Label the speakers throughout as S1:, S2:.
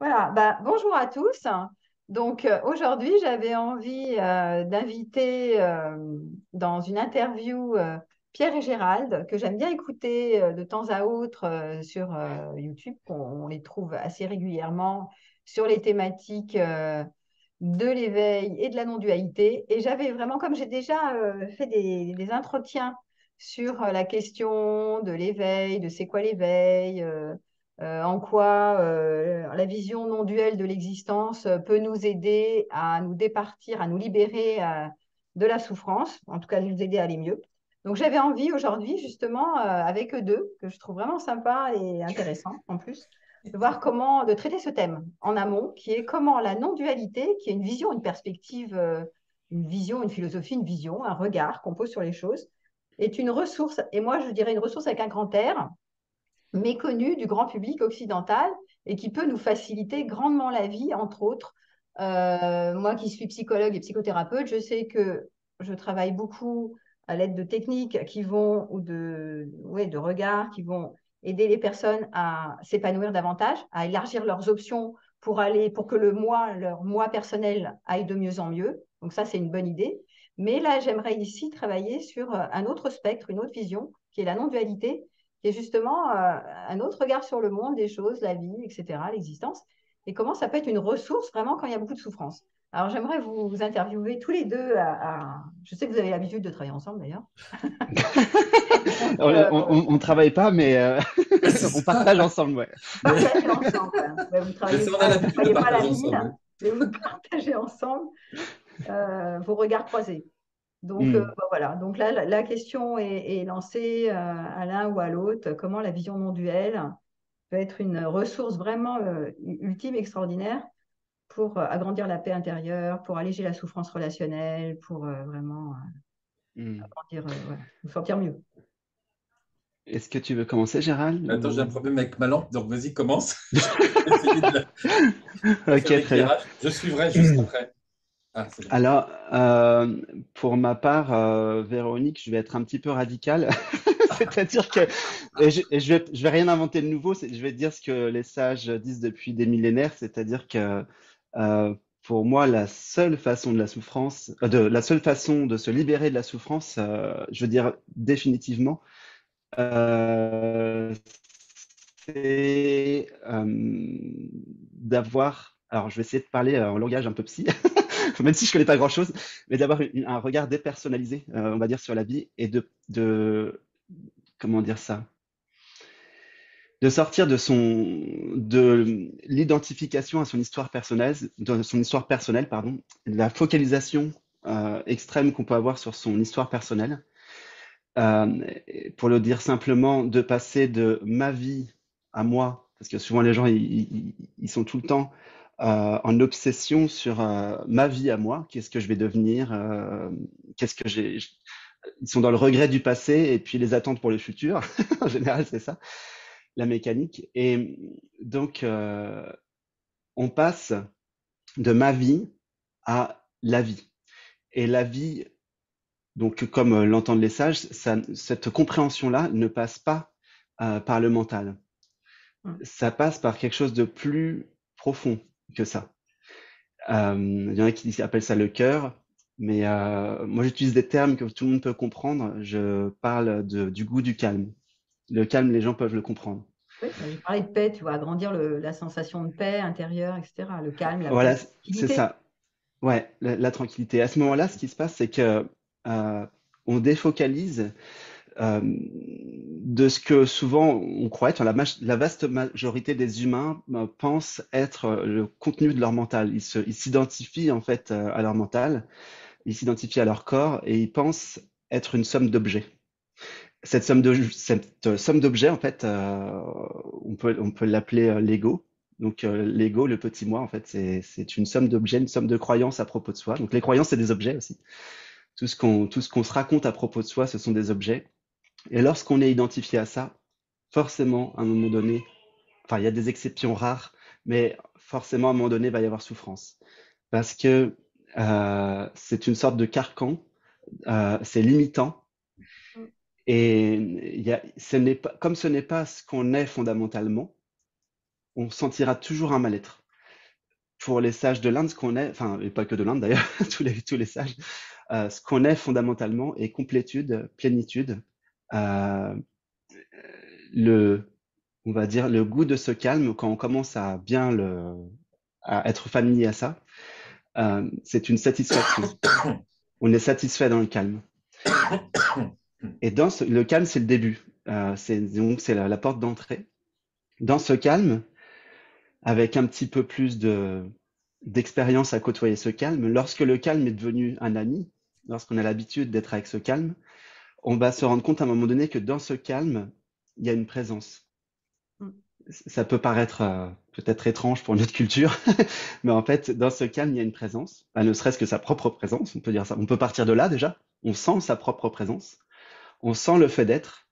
S1: Voilà, bah, bonjour à tous. Donc euh, aujourd'hui, j'avais envie euh, d'inviter euh, dans une interview Pierre et Gérald, que j'aime bien écouter de temps à autre sur YouTube, on, les trouve assez régulièrement sur les thématiques de l'éveil et de la non-dualité. Et j'avais vraiment, comme j'ai déjà fait des, des, entretiens sur la question de l'éveil, de c'est quoi l'éveil, euh, en quoi euh, la vision non duelle de l'existence euh, peut nous aider à nous départir, à nous libérer de la souffrance, en tout cas nous aider à aller mieux. Donc j'avais envie aujourd'hui justement avec eux deux, que je trouve vraiment sympa et intéressant en plus, de voir comment, de traiter ce thème en amont, qui est comment la non-dualité, qui est une vision, une perspective, une vision, une philosophie, une vision, un regard qu'on pose sur les choses, est une ressource, et moi je dirais une ressource avec un grand R, méconnu du grand public occidental et qui peut nous faciliter grandement la vie, entre autres. Euh, moi qui suis psychologue et psychothérapeute, je sais que je travaille beaucoup à l'aide de techniques qui vont, ou de, ouais, de regards qui vont aider les personnes à s'épanouir davantage, à élargir leurs options pour aller, pour que le moi, leur moi personnel aille de mieux en mieux. Donc ça, c'est une bonne idée. Mais là, j'aimerais ici travailler sur un autre spectre, une autre vision, qui est la non-dualité, qui est justement euh, un autre regard sur le monde, des choses, la vie, etc., l'existence, et comment ça peut être une ressource vraiment quand il y a beaucoup de souffrance? Alors j'aimerais vous, interviewer tous les deux. À, Je sais que vous avez l'habitude de travailler ensemble d'ailleurs.
S2: on ne travaille pas, mais euh, on partage ensemble. Ouais.
S1: Partagez ensemble. Vous travaillez pas, la mine, mais vous partagez ensemble euh, vos regards croisés. Donc hmm. euh, bah, voilà, donc là la, question est, lancée euh, à l'un ou à l'autre, comment la vision non duelle peut être une ressource vraiment euh, ultime, extraordinaire pour agrandir la paix intérieure, pour alléger la souffrance relationnelle, pour vraiment hmm. nous sentir mieux.
S2: Est-ce que tu veux commencer, Gérald
S3: Attends, j'ai un problème avec ma lampe, donc vas-y, commence.
S2: ok, très bien.
S3: Je suivrai juste après.
S2: Ah, Alors, euh, pour ma part, euh, Véronique, je vais être un petit peu radical. C'est-à-dire que je, je, vais, je vais rien inventer de nouveau, je vais dire ce que les sages disent depuis des millénaires, c'est-à-dire que euh, pour moi, la seule façon de la souffrance, de la seule façon de se libérer de la souffrance, je veux dire définitivement, c'est d'avoir. Alors, je vais essayer de parler en langage un peu psy. même si je connais pas grand chose, mais d'avoir un regard dépersonnalisé, euh, on va dire, sur la vie et de, de comment dire ça, de sortir de son, de l'identification à son histoire personnelle, de son histoire personnelle, pardon, la focalisation euh, extrême qu'on peut avoir sur son histoire personnelle. Euh, pour le dire simplement, de passer de ma vie à moi, parce que souvent les gens ils, sont tout le temps en obsession sur euh, ma vie à moi, qu'est-ce que je vais devenir, euh, qu'est-ce que j'ai. Ils sont dans le regret du passé et puis les attentes pour le futur. en général, c'est ça, la mécanique. Et donc, on passe de ma vie à la vie. Et la vie, donc comme l'entendent les sages, ça, cette compréhension-là ne passe pas par le mental. Ça passe par quelque chose de plus profond, que ça. Euh, il y en a qui appellent ça le cœur, mais euh, moi j'utilise des termes que tout le monde peut comprendre. Je parle de, du goût du calme. Le calme, les gens peuvent le comprendre.
S1: Oui, je parlais de paix, tu vois, agrandir le, la sensation de paix intérieure, etc. Le calme, la
S2: Voilà, c'est ça. Ouais, la, tranquillité. À ce moment-là, ce qui se passe, c'est que euh, on défocalise euh, de ce que souvent on croit être, la, vaste majorité des humains euh, pensent être euh, le contenu de leur mental. Ils s'identifient en fait à leur mental, ils s'identifient à leur corps et ils pensent être une somme d'objets. Cette somme d'objets, en fait, on peut, on peut l'appeler l'ego. Donc l'ego, le petit moi, en fait, c'est une somme d'objets, une somme de croyances à propos de soi. Donc les croyances, c'est des objets aussi. Tout ce qu'on qu'on se raconte à propos de soi, ce sont des objets. Et lorsqu'on est identifié à ça, forcément, à un moment donné, enfin, il y a des exceptions rares, mais forcément, à un moment donné, il va y avoir souffrance. Parce que euh, c'est une sorte de carcan, euh, c'est limitant. Et y a, ce n'est pas, comme ce n'est pas ce qu'on est fondamentalement, on sentira toujours un mal-être. Pour les sages de l'Inde, ce qu'on est, enfin, et pas que de l'Inde d'ailleurs, tous les, tous les sages, euh, ce qu'on est fondamentalement est complétude, plénitude, euh, le, on va dire, le goût de ce calme, quand on commence à bien le, à être familier à ça, euh, c'est une satisfaction. On est satisfait dans le calme. Et dans ce, le calme, c'est le début. Euh, c'est donc c'est la, la, porte d'entrée. Dans ce calme, avec un petit peu plus de d'expérience à côtoyer ce calme, lorsque le calme est devenu un ami, lorsqu'on a l'habitude d'être avec ce calme, on va se rendre compte à un moment donné que dans ce calme, il y a une présence. Mm. Ça peut paraître euh, peut-être étrange pour notre culture, mais en fait, dans ce calme, il y a une présence, bah, ne serait-ce que sa propre présence, on peut dire ça. On peut partir de là déjà, on sent sa propre présence, on sent le fait d'être,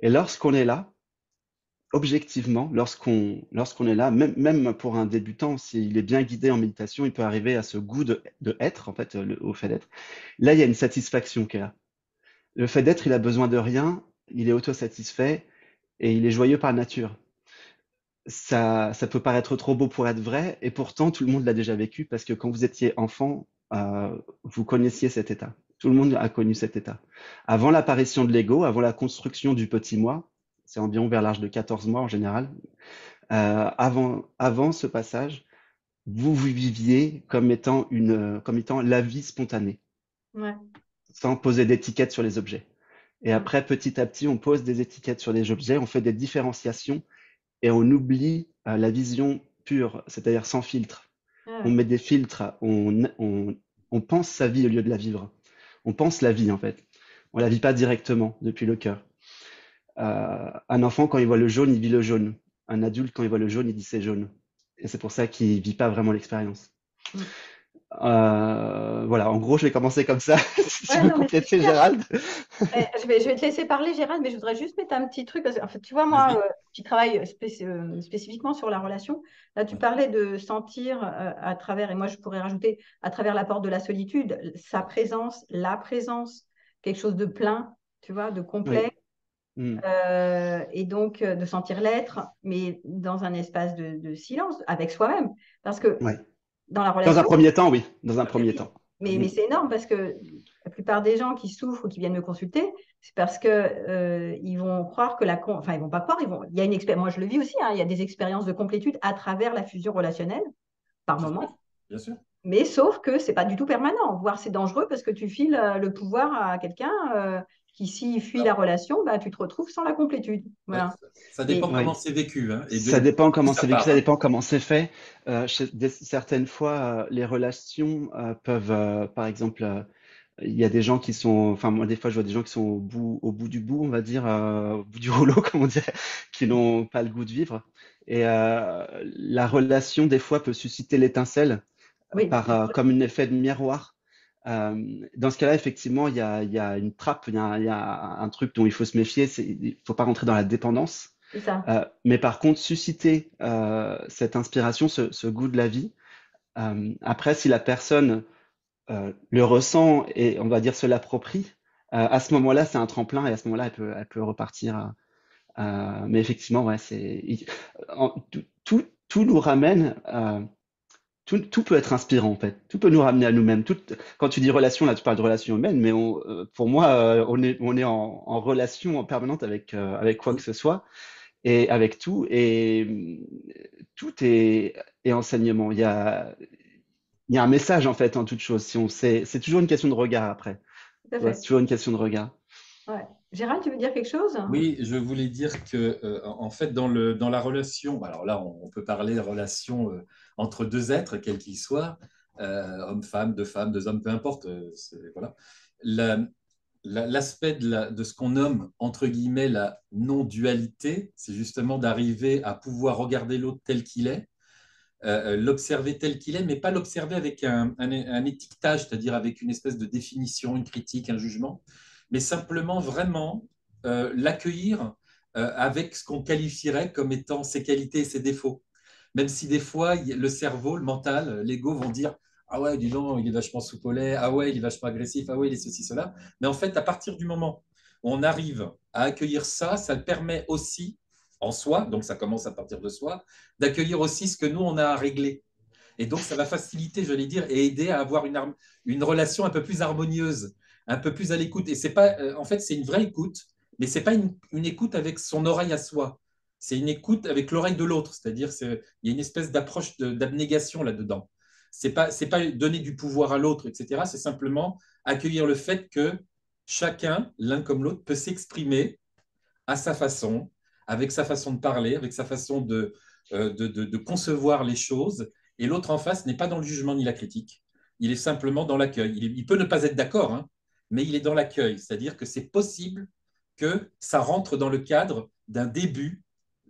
S2: et lorsqu'on est là, objectivement, lorsqu'on lorsqu'on est là, même, même pour un débutant, s'il est bien guidé en méditation, il peut arriver à ce goût de, de être, en fait, le, au fait d'être. Là, il y a une satisfaction qui est là. Le fait d'être, il a besoin de rien, il est autosatisfait et il est joyeux par nature ça, ça peut paraître trop beau pour être vrai, et pourtant tout le monde l'a déjà vécu parce que quand vous étiez enfant, euh, vous connaissiez cet état. Tout le monde a connu cet état. Avant l'apparition de l'ego, avant la construction du petit moi, c'est environ vers l'âge de 14 mois en général, euh, avant, avant ce passage, vous vous viviez comme étant, une, comme étant la vie spontanée,
S1: ouais.
S2: Sans poser d'étiquette sur les objets. Et après, petit à petit, on pose des étiquettes sur les objets, on fait des différenciations et on oublie euh, la vision pure, c'est-à-dire sans filtre.
S1: Ah
S2: On met des filtres, on, on, on pense sa vie au lieu de la vivre. On pense la vie en fait. On la vit pas directement depuis le cœur. Euh, un enfant, quand il voit le jaune, il vit le jaune. Un adulte, quand il voit le jaune, il dit c'est jaune. Et c'est pour ça qu'il vit pas vraiment l'expérience.
S1: Mm.
S2: Euh, voilà, en gros, je vais commencer comme ça. si
S1: Ouais,
S2: tu veux
S1: non,
S2: compléter. Gérald.
S1: Eh, Je vais, je vais te laisser parler, Gérald, mais je voudrais juste mettre un petit truc. Parce que, en fait, tu vois, moi, euh, qui travaille spéc- euh, spécifiquement sur la relation, là, tu parlais de sentir euh, à travers, et moi, je pourrais rajouter, à travers la porte de la solitude, sa présence, la présence, quelque chose de plein, tu vois, de complet.
S2: Mm.
S1: Euh, et donc euh, de sentir l'être, mais dans un espace de, de silence, avec soi-même. Parce que
S2: Ouais.
S1: Dans la
S2: Dans un premier temps, oui. Dans un premier temps.
S1: mais,
S2: Mm.
S1: mais c'est énorme parce que la plupart des gens qui souffrent ou qui viennent me consulter, c'est parce que euh, ils vont croire que la con... enfin ils vont pas croire, ils vont il y a une expérience moi je le vis aussi hein, il y a des expériences de complétude à travers la fusion relationnelle par
S3: Bien
S1: moment.
S3: sûr. Bien sûr.
S1: Mais sauf que c'est pas du tout permanent, voire c'est dangereux parce que tu files euh, le pouvoir à quelqu'un euh, qui s'il fuit la relation, bah, tu te retrouves sans la complétude. Voilà.
S3: Ça, ça dépend
S1: Et-
S3: comment
S2: Ouais.
S3: c'est vécu. hein,
S2: Ça dépend comment c'est vécu, ça dépend comment c'est fait. Euh, chez des- certaines fois, euh, les relations euh, peuvent, euh, par exemple, euh, il y a des gens qui sont, enfin moi des fois je vois des gens qui sont au bout, au bout du bout, on va dire, euh, au bout du rouleau, comme on dirait, qui n'ont pas le goût de vivre. Et euh, la relation des fois peut susciter l'étincelle
S1: Oui.
S2: par euh, comme un effet de miroir. Euh, dans ce cas-là, effectivement, il y a, il y a une trappe, il y a, il y a un truc dont il faut se méfier, il faut pas rentrer dans la dépendance.
S1: Ça.
S2: Euh, mais par contre, susciter euh, cette inspiration, ce, ce goût de la vie, après, si la personne le ressent et on va dire se l'approprie, à ce moment-là, c'est un tremplin et à ce moment-là, elle peut, elle peut repartir. mais effectivement, ouais, c'est tout nous ramène. Tout, tout peut être inspirant en fait. Tout peut nous ramener à nous-mêmes. Quand tu dis relation, là, tu parles de relation humaine, mais on, euh, pour moi, euh, on est, on est en, en relation en permanente avec, euh, avec quoi que ce soit et avec tout. Et tout est, est enseignement. Il y a, il y a un message en fait en toute chose. Si on sait, c'est toujours une question de regard après. Ouais, c'est toujours une question de regard.
S1: Ouais. Gérald, tu veux dire quelque chose?
S3: Oui, je voulais dire que, euh, en fait, dans, le, dans la relation, alors là, on, peut parler de relation euh, entre deux êtres, quels qu'ils soient, euh, homme-femme, deux femmes, deux hommes, peu importe, euh, voilà. La- la- L'aspect de, de ce qu'on nomme, entre guillemets, la non-dualité, c'est justement d'arriver à pouvoir regarder l'autre tel qu'il est, l'observer tel qu'il est, mais pas l'observer avec un étiquetage, c'est-à-dire avec une espèce de définition, une critique, un jugement, mais simplement vraiment euh, l'accueillir euh, avec ce qu'on qualifierait comme étant ses qualités et ses défauts. Même si des fois, le cerveau, le mental, l'ego vont dire Ah ouais, dis donc, il est vachement lait, ah ouais, il est vachement agressif, ah ouais, il est ceci, cela. Mais en fait, à partir du moment où on arrive à accueillir ça, ça le permet aussi en soi, donc ça commence à partir de soi, d'accueillir aussi ce que nous, on a à régler. Et donc, ça va faciliter, je vais dire, et aider à avoir une relation un peu plus harmonieuse, un peu plus à l'écoute. Et c'est pas, euh, en fait, c'est une vraie écoute, mais c'est pas une, une, écoute avec son oreille à soi. C'est une écoute avec l'oreille de l'autre. C'est-à-dire, il y a une espèce d'approche d'abnégation là-dedans. C'est pas, c'est pas donner du pouvoir à l'autre, etc. C'est simplement accueillir le fait que chacun, l'un comme l'autre, peut s'exprimer à sa façon, avec sa façon de parler, avec sa façon de, euh, de, de, concevoir les choses. Et l'autre en face n'est pas dans le jugement ni la critique. Il est simplement dans l'accueil. Il, il, peut ne pas être d'accord, hein, mais il est dans l'accueil. C'est-à-dire que c'est possible que ça rentre dans le cadre d'un début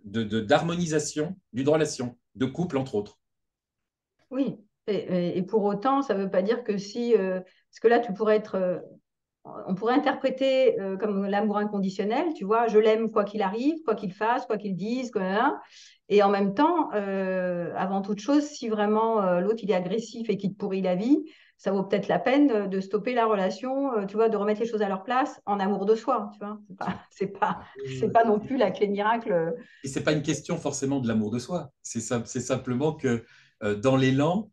S3: d'harmonisation de, d'une relation, de couple, entre autres.
S1: Oui, et, pour autant, ça ne veut pas dire que si... Euh, parce que là, tu pourrais être... Euh, on pourrait interpréter euh, comme l'amour inconditionnel, tu vois, je l'aime quoi qu'il arrive, quoi qu'il fasse, quoi qu'il dise, quoi, et en même temps, avant toute chose, si vraiment l'autre il est agressif et qu'il te pourrit la vie, ça vaut peut-être la peine de, stopper la relation, tu vois, de remettre les choses à leur place en amour de soi, tu vois. C'est pas, c'est pas, pas, non plus la clé miracle.
S3: Et c'est pas une question forcément de l'amour de soi. C'est c'est simplement que dans l'élan,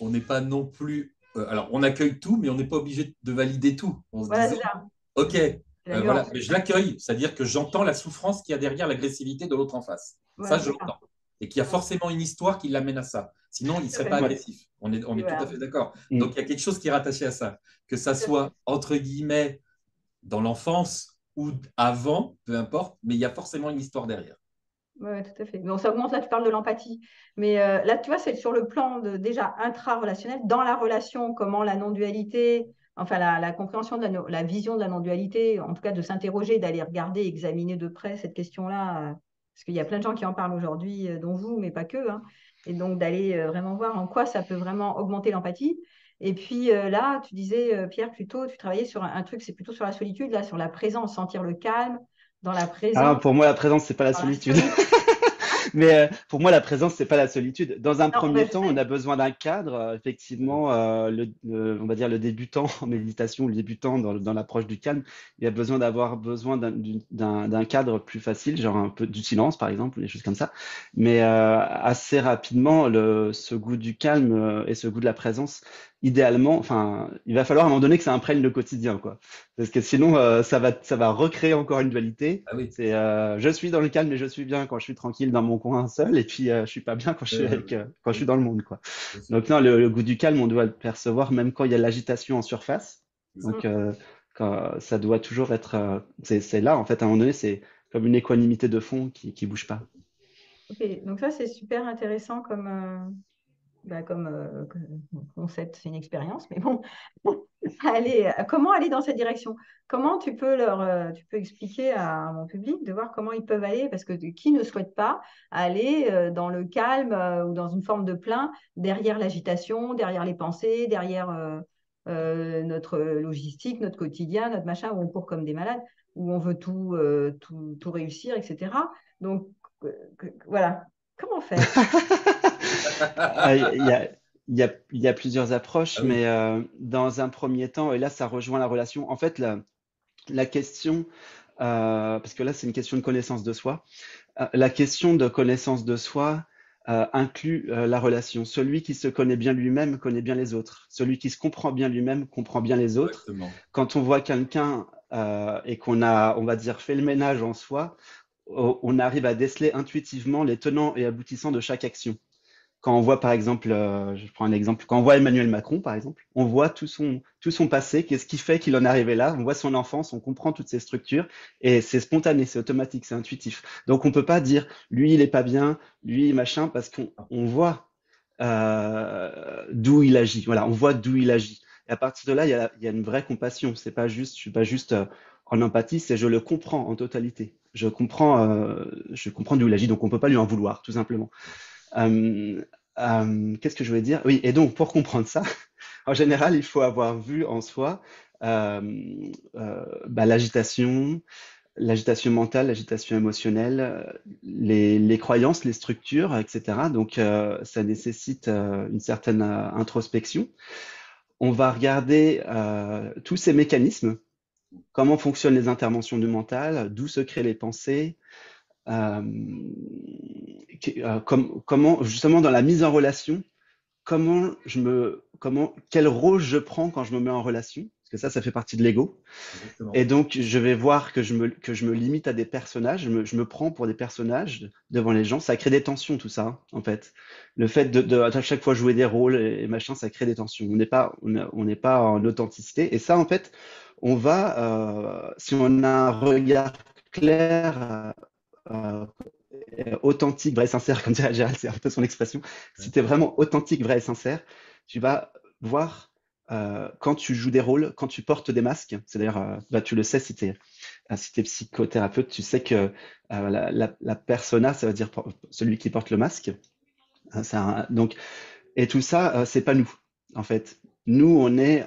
S3: on n'est pas non plus euh, alors, on accueille tout, mais on n'est pas obligé de valider tout. On se
S1: voilà,
S3: OK, euh, voilà, mais je l'accueille, c'est-à-dire que j'entends la souffrance qu'il y a derrière l'agressivité de l'autre en face. ça, je l'entends. Et qu'il y a forcément une histoire qui l'amène à ça. Sinon, il ne serait pas agressif. On est, on est tout à fait d'accord. Mm. Donc, il y a quelque chose qui est rattaché à ça. Que ça soit, entre guillemets, dans l'enfance ou avant, peu importe, mais il y a forcément une histoire derrière.
S1: Oui, tout à fait. Donc, ça augmente, là, tu parles de l'empathie. Mais euh, là, tu vois, c'est sur le plan de, déjà intra-relationnel, dans la relation, comment la non-dualité, enfin, la, compréhension de la, vision de la non-dualité, en tout cas, de s'interroger, d'aller regarder, examiner de près cette question-là, euh, parce qu'il y a plein de gens qui en parlent aujourd'hui, euh, dont vous, mais pas que. Hein. et donc, d'aller vraiment voir en quoi ça peut vraiment augmenter l'empathie. Et puis là, tu disais, Pierre, plutôt, tu travaillais sur un, un truc, c'est plutôt sur la solitude, là, sur la présence, sentir le calme, dans la présence. Ah,
S2: pour moi, la présence, c'est pas la solitude. mais euh, pour moi, la présence, c'est pas la solitude. Dans un premier temps, on a besoin d'un cadre. Euh, effectivement, euh, le, on va dire le débutant en méditation, le débutant dans, dans l'approche du calme, il a besoin d'avoir besoin d'un cadre plus facile, genre un peu du silence, par exemple, des choses comme ça. Mais assez rapidement, le, ce goût du calme et ce goût de la présence idéalement, enfin, il va falloir à un moment donné que ça imprègne le quotidien, quoi. Parce que sinon, euh, ça va, ça va recréer encore une dualité.
S3: Ah oui.
S2: C'est, euh, je suis dans le calme et je suis bien quand je suis tranquille dans mon coin seul, et puis euh, je suis pas bien quand je suis avec, quand je suis dans le monde, quoi. Donc non, le, goût du calme, on doit le percevoir même quand il y a l'agitation en surface. Donc quand, ça doit toujours être, c'est là en fait. À un moment donné, c'est comme une équanimité de fond qui, qui bouge pas.
S1: Ok, donc ça c'est super intéressant comme bah, comme euh, concept, c'est une expérience, mais bon, allez, euh, comment aller dans cette direction? Comment tu peux leur, euh, tu peux expliquer à mon public de voir comment ils peuvent aller? Parce que qui ne souhaite pas aller dans le calme ou dans une forme de plein derrière l'agitation, derrière les pensées, derrière notre logistique, notre quotidien, notre machin où on court comme des malades, où on veut tout, tout réussir, etc. Donc voilà, comment faire?
S2: Ah, il y, a, il, y a, plusieurs approches, ah mais euh, dans un premier temps, et là, ça rejoint la relation. En fait, la, la question, euh, parce que là, c'est une question de connaissance de soi, euh, la question de connaissance de soi inclut la relation. Celui qui se connaît bien lui-même connaît bien les autres. Celui qui se comprend bien lui-même comprend bien les autres. Quand on voit quelqu'un et qu'on a, on va dire, fait le ménage en soi, on arrive à déceler intuitivement les tenants et aboutissants de chaque action quand on voit par exemple, euh, je prends un exemple, quand on voit Emmanuel Macron par exemple, on voit tout son, tout son passé, qu'est-ce qui fait qu'il en est arrivé là, on voit son enfance, on comprend toutes ces structures et c'est spontané, c'est automatique, c'est intuitif. Donc on peut pas dire lui il est pas bien, lui machin, parce qu'on on voit euh, d'où il agit. Voilà, on voit d'où il agit. Et à partir de là, il y a, une vraie compassion. C'est pas juste, je pas juste euh, en empathie, c'est je le comprends en totalité. Je comprends, euh, je comprends d'où il agit, donc on peut pas lui en vouloir, tout simplement. Euh, euh, qu'est-ce que je voulais dire? Oui, et donc pour comprendre ça, en général, il faut avoir vu en soi bah, l'agitation, l'agitation mentale, l'agitation émotionnelle, les, croyances, les structures, etc. Donc, ça nécessite une certaine introspection. On va regarder tous ces mécanismes, comment fonctionnent les interventions du mental, d'où se créent les pensées, comment, justement, dans la mise en relation, comment je me, comment, quel rôle je prends quand je me mets en relation? Parce que ça, ça fait partie de l'ego. Et donc, je vais voir que je me, que je me limite à des personnages, je me, je me, prends pour des personnages devant les gens. Ça crée des tensions, tout ça, hein, en fait. Le fait de, de, à chaque fois jouer des rôles et, machin, ça crée des tensions. On n'est pas, on n'est pas en authenticité. Et ça, en fait, on va, euh, si on a un regard clair, euh, authentique, vrai et sincère, comme dirait Gérald, c'est un peu son expression. Si tu es vraiment authentique, vrai et sincère, tu vas voir euh, quand tu joues des rôles, quand tu portes des masques. C'est-à-dire, euh, bah, tu le sais si tu es, euh, si es psychothérapeute, tu sais que la, la, la, persona, ça veut dire celui qui porte le masque. Un, donc, et tout ça, c'est pas nous, en fait. Nous, on est,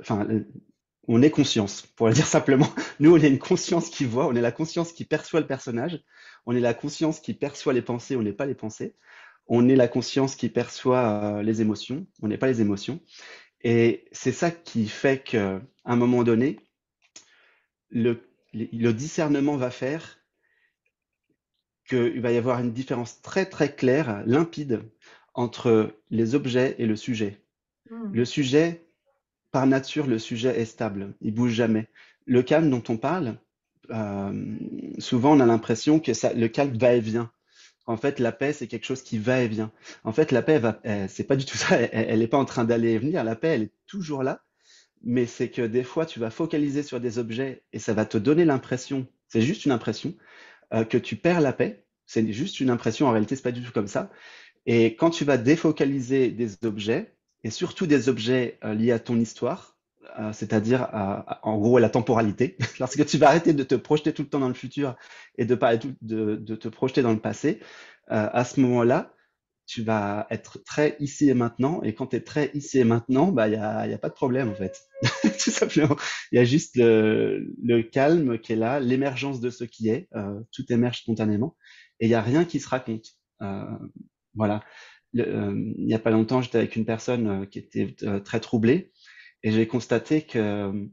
S2: enfin, on est conscience, pour le dire simplement. Nous, on est une conscience qui voit, on est la conscience qui perçoit le personnage, on est la conscience qui perçoit les pensées, on n'est pas les pensées. On est la conscience qui perçoit euh, les émotions, on n'est pas les émotions. Et c'est ça qui fait qu'à un moment donné, le, le discernement va faire qu'il va y avoir une différence très très claire, limpide, entre les objets et le sujet. Hmm. Le sujet, par nature, le sujet est stable, il bouge jamais. Le calme dont on parle, euh, souvent on a l'impression que ça, le calme va et vient. En fait, la paix, c'est quelque chose qui va et vient. En fait, la paix, c'est pas du tout ça. Elle n'est pas en train d'aller et venir. La paix, elle est toujours là. Mais c'est que des fois, tu vas focaliser sur des objets et ça va te donner l'impression, c'est juste une impression, euh, que tu perds la paix. C'est juste une impression. En réalité, c'est pas du tout comme ça. Et quand tu vas défocaliser des objets, et surtout des objets euh, liés à ton histoire, euh, c'est-à-dire en gros la temporalité. Lorsque tu vas arrêter de te projeter tout le temps dans le futur et de, de, de te projeter dans le passé, euh, à ce moment-là, tu vas être très ici et maintenant. Et quand tu es très ici et maintenant, bah il y a, y a, pas de problème en fait. tout simplement, il y a juste le, le, calme qui est là, l'émergence de ce qui est. Euh, tout émerge spontanément et il y a rien qui se raconte. Euh, voilà. Il n'y a pas longtemps, j'étais avec une personne qui était très troublée et j'ai constaté que euh,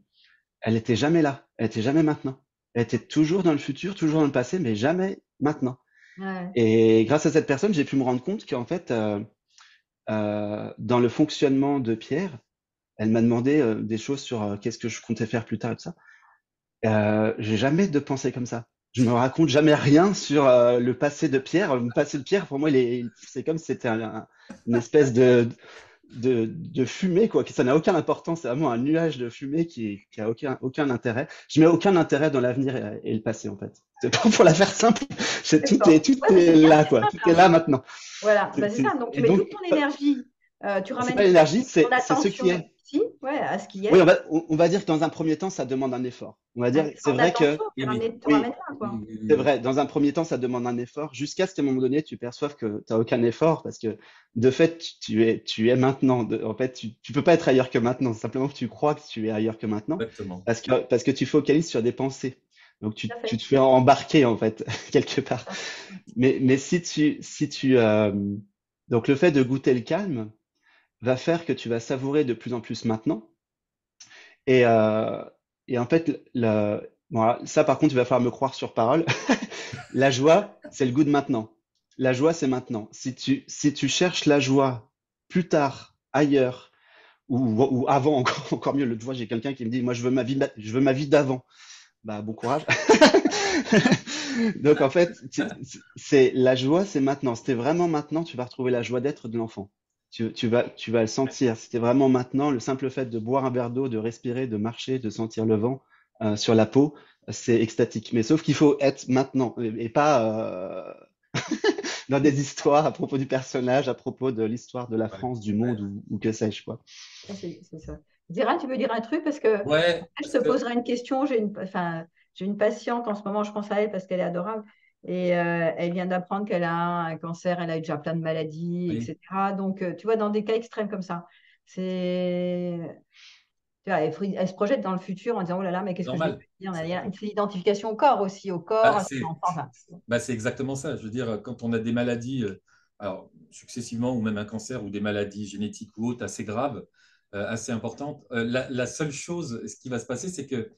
S2: elle était jamais là, elle était jamais maintenant. Elle était toujours dans le futur, toujours dans le passé, mais jamais maintenant. Ouais. Et grâce à cette personne, j'ai pu me rendre compte qu'en fait, euh, euh, dans le fonctionnement de Pierre, elle m'a demandé euh, des choses sur euh, qu'est-ce que je comptais faire plus tard et tout ça. Euh, j'ai jamais de pensée comme ça. Je me raconte jamais rien sur le passé de Pierre. Le passé de Pierre, pour moi, c'est comme si c'était un, une espèce de, de, de, fumée, quoi, ça n'a aucune importance, c'est vraiment un nuage de fumée qui, qui a aucun, aucun intérêt. Je mets aucun intérêt dans l'avenir et, et, le passé, en fait. C'est pour, pour la faire simple, c'est tout est, tout est là, quoi. Tout est là maintenant.
S1: Voilà, bah, c'est ça. Donc, tu mets toute ton énergie, euh, tu ramènes.
S2: C'est pas l'énergie, c'est ce qui est
S1: ouais, à ce qui est.
S2: Oui, on va, on va, dire que dans un premier temps, ça demande un effort. On va dire, c'est vrai que. c'est vrai, dans un premier temps, ça demande un effort jusqu'à ce qu'à un moment donné, tu perçoives que tu n'as aucun effort parce que de fait, tu es, tu es maintenant. en fait, tu ne peux pas être ailleurs que maintenant. Simplement que tu crois que tu es ailleurs que maintenant. Exactement. Parce que, parce que tu focalises sur des pensées. Donc tu, tu te fais embarquer en fait quelque part. Mais, mais si tu, si tu, euh, donc le fait de goûter le calme, va faire que tu vas savourer de plus en plus maintenant. Et, euh, et en fait, le, voilà, ça par contre, il va falloir me croire sur parole. la joie, c'est le goût de maintenant. La joie, c'est maintenant. Si tu, si tu cherches la joie plus tard, ailleurs, ou, ou avant, encore, encore mieux, le fois, j'ai quelqu'un qui me dit, moi, je veux ma vie, je veux ma vie d'avant. Bah, bon courage. Donc, en fait, c'est la joie, c'est maintenant. C'était vraiment maintenant, tu vas retrouver la joie d'être de l'enfant tu, vas, tu vas le sentir. C'était vraiment maintenant le simple fait de boire un verre d'eau, de respirer, de marcher, de sentir le vent euh, sur la peau, c'est extatique. Mais sauf qu'il faut être maintenant et, pas euh, dans des histoires à propos du personnage, à propos de l'histoire de la France, du monde ou, que sais-je quoi.
S1: C'est ça. Dira, tu veux dire un truc? Parce que je te poserai une question. J'ai une, enfin, j'ai une patiente en ce moment, je pense à elle parce qu'elle est adorable. Et euh, elle vient d'apprendre qu'elle a un cancer, elle a eu déjà plein de maladies, etc. Donc, euh, tu vois, dans des cas extrêmes comme ça, c'est. Elle, se projette dans le futur en disant Oh là là, mais qu'est-ce que je vais dire Il y a une identification au corps aussi, au corps.
S3: Bah, c'est bah, exactement ça. Je veux dire, quand on a des maladies, euh, alors successivement, ou même un cancer ou des maladies génétiques ou autres assez graves, assez importantes, la, la, seule chose, ce qui va se passer, c'est que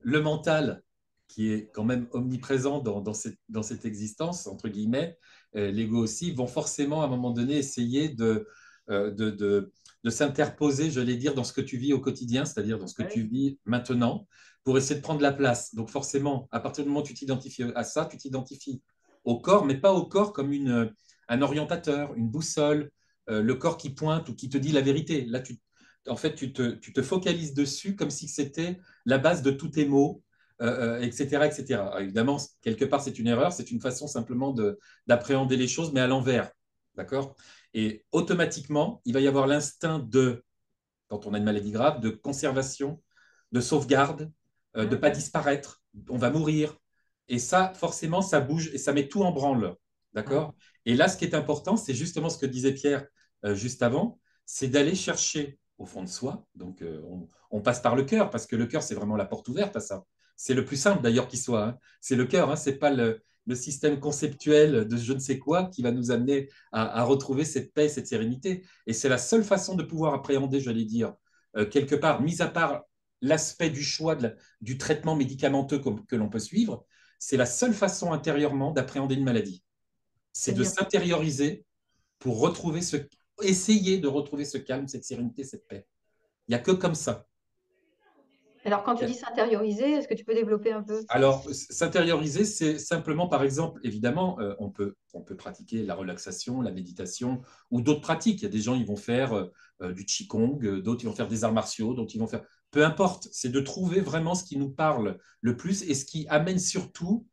S3: le mental qui est quand même omniprésent dans, dans, cette, dans cette, existence, entre guillemets, l'ego aussi, vont forcément à un moment donné essayer de, de, de, de s'interposer, je vais dire, dans ce que tu vis au quotidien, c'est-à-dire dans ce que tu vis maintenant, pour essayer de prendre la place. Donc forcément, à partir du moment où tu t'identifies à ça, tu t'identifies au corps, mais pas au corps comme une, un orientateur, une boussole, euh, le corps qui pointe ou qui te dit la vérité. Là, tu, en fait, tu te, tu te focalises dessus comme si c'était la base de tous tes mots. Euh, etc. Euh, évidemment, quelque part, c'est une erreur, c'est une façon simplement d'appréhender les choses, mais à l'envers. D'accord? Et automatiquement, il va y avoir l'instinct de, quand on a une maladie grave, de conservation, de sauvegarde, de ne pas disparaître, on va mourir. Et ça, forcément, ça bouge et ça met tout en branle. D'accord? Et là, ce qui est important, c'est justement ce que disait Pierre euh, juste avant, c'est d'aller chercher au fond de soi. Donc, euh, on, passe par le cœur, parce que le cœur, c'est vraiment la porte ouverte à ça. C'est le plus simple d'ailleurs qui soit. Hein. C'est le cœur, hein. ce n'est pas le, système conceptuel de je ne sais quoi qui va nous amener à, retrouver cette paix, cette sérénité. Et c'est la seule façon de pouvoir appréhender, j'allais dire, euh, quelque part, mis à part l'aspect du choix du traitement médicamenteux que l'on peut suivre, c'est la seule façon intérieurement d'appréhender une maladie. C'est de s'intérioriser pour retrouver ce, essayer de retrouver ce calme, cette sérénité, cette paix. Il n'y a que comme ça.
S1: Alors, quand tu dis s'intérioriser, est-ce que tu peux développer un peu?
S3: Alors, s'intérioriser, c'est simplement, par exemple, évidemment, euh, on, peut, on peut pratiquer la relaxation, la méditation ou d'autres pratiques. Il y a des gens, ils vont faire euh, euh, du Qigong, d'autres, ils vont faire des arts martiaux, d'autres, ils vont faire. Peu importe, c'est de trouver vraiment ce qui nous parle le plus et ce qui amène surtout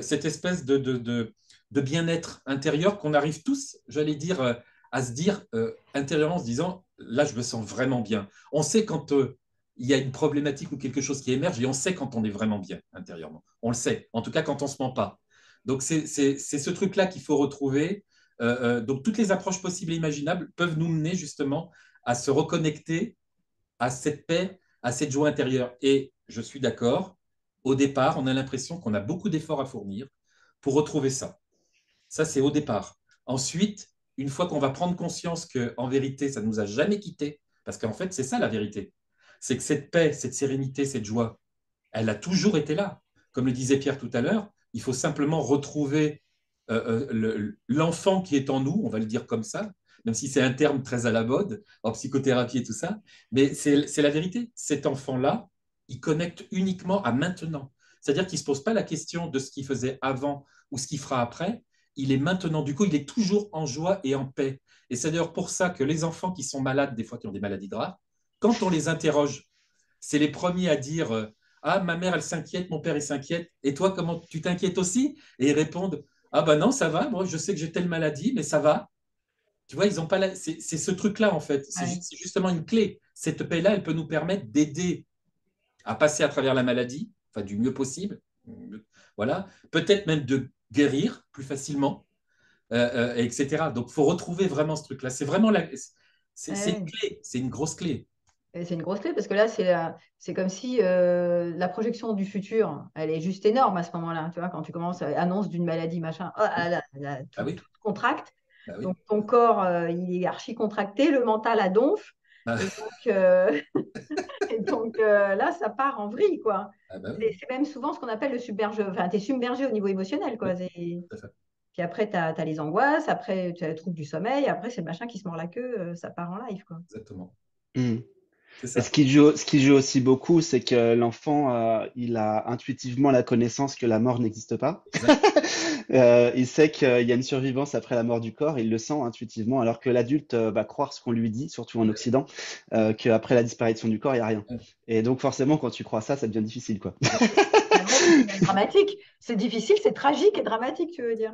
S3: cette espèce de, de, de, de bien-être intérieur qu'on arrive tous, j'allais dire, à se dire intérieurement en se disant là, je me sens vraiment bien. On sait quand il y a une problématique ou quelque chose qui émerge et on sait quand on est vraiment bien intérieurement. On le sait, en tout cas quand on ne se ment pas. Donc c'est ce truc-là qu'il faut retrouver. Euh, euh, donc toutes les approches possibles et imaginables peuvent nous mener justement à se reconnecter à cette paix, à cette joie intérieure. Et je suis d'accord, au départ, on a l'impression qu'on a beaucoup d'efforts à fournir pour retrouver ça. Ça, c'est au départ. Ensuite, une fois qu'on va prendre conscience qu'en vérité, ça ne nous a jamais quittés, parce qu'en fait, c'est ça la vérité c'est que cette paix, cette sérénité, cette joie, elle a toujours été là. Comme le disait Pierre tout à l'heure, il faut simplement retrouver euh, euh, l'enfant qui est en nous, on va le dire comme ça, même si c'est un terme très à la mode en psychothérapie et tout ça, mais c'est la vérité. Cet enfant-là, il connecte uniquement à maintenant. C'est-à-dire qu'il ne se pose pas la question de ce qu'il faisait avant ou ce qu'il fera après. Il est maintenant, du coup, il est toujours en joie et en paix. Et c'est d'ailleurs pour ça que les enfants qui sont malades, des fois qui ont des maladies graves, quand on les interroge, c'est les premiers à dire euh, Ah, ma mère, elle s'inquiète, mon père, il s'inquiète. Et toi, comment tu t'inquiètes aussi? Et ils répondent Ah, ben non, ça va. Moi, je sais que j'ai telle maladie, mais ça va. Tu vois, ils ont pas. C'est ce truc-là, en fait. C'est justement une clé. Cette paix-là, elle peut nous permettre d'aider à passer à travers la maladie, enfin, du mieux possible. Voilà. Peut-être même de guérir plus facilement, euh, euh, etc. Donc, il faut retrouver vraiment ce truc-là. C'est vraiment la. C'est une clé, c'est une grosse clé
S1: c'est une grosse clé parce que là, c'est, c'est comme si euh, la projection du futur, elle est juste énorme à ce moment-là. Tu vois, quand tu commences à annonce d'une maladie, machin, oh, elle, tout, ah contracte. Bah donc ton corps, euh, il est archi contracté, le mental a donf. Ah. Et donc, euh, là, ça part en vrille, quoi. Ah bah c'est même souvent ce qu'on appelle le submergé. Enfin, tu es submergé au niveau émotionnel, quoi. Puis après, tu as, les angoisses, après, tu as le trouble du sommeil, après, c'est le machin qui se mord la queue, ça part en live, quoi.
S3: Exactement.
S2: Mmh. Ce qui joue, ce qui joue aussi beaucoup, c'est que l'enfant, euh, il a intuitivement la connaissance que la mort n'existe pas. euh, il sait qu'il y a une survivance après la mort du corps, il le sent intuitivement, alors que l'adulte euh, va croire ce qu'on lui dit, surtout en Occident, euh, qu'après la disparition du corps, il n'y a rien. Et donc forcément, quand tu crois ça, ça devient difficile, quoi.
S1: Dramatique. C'est difficile, c'est tragique et dramatique, tu veux dire.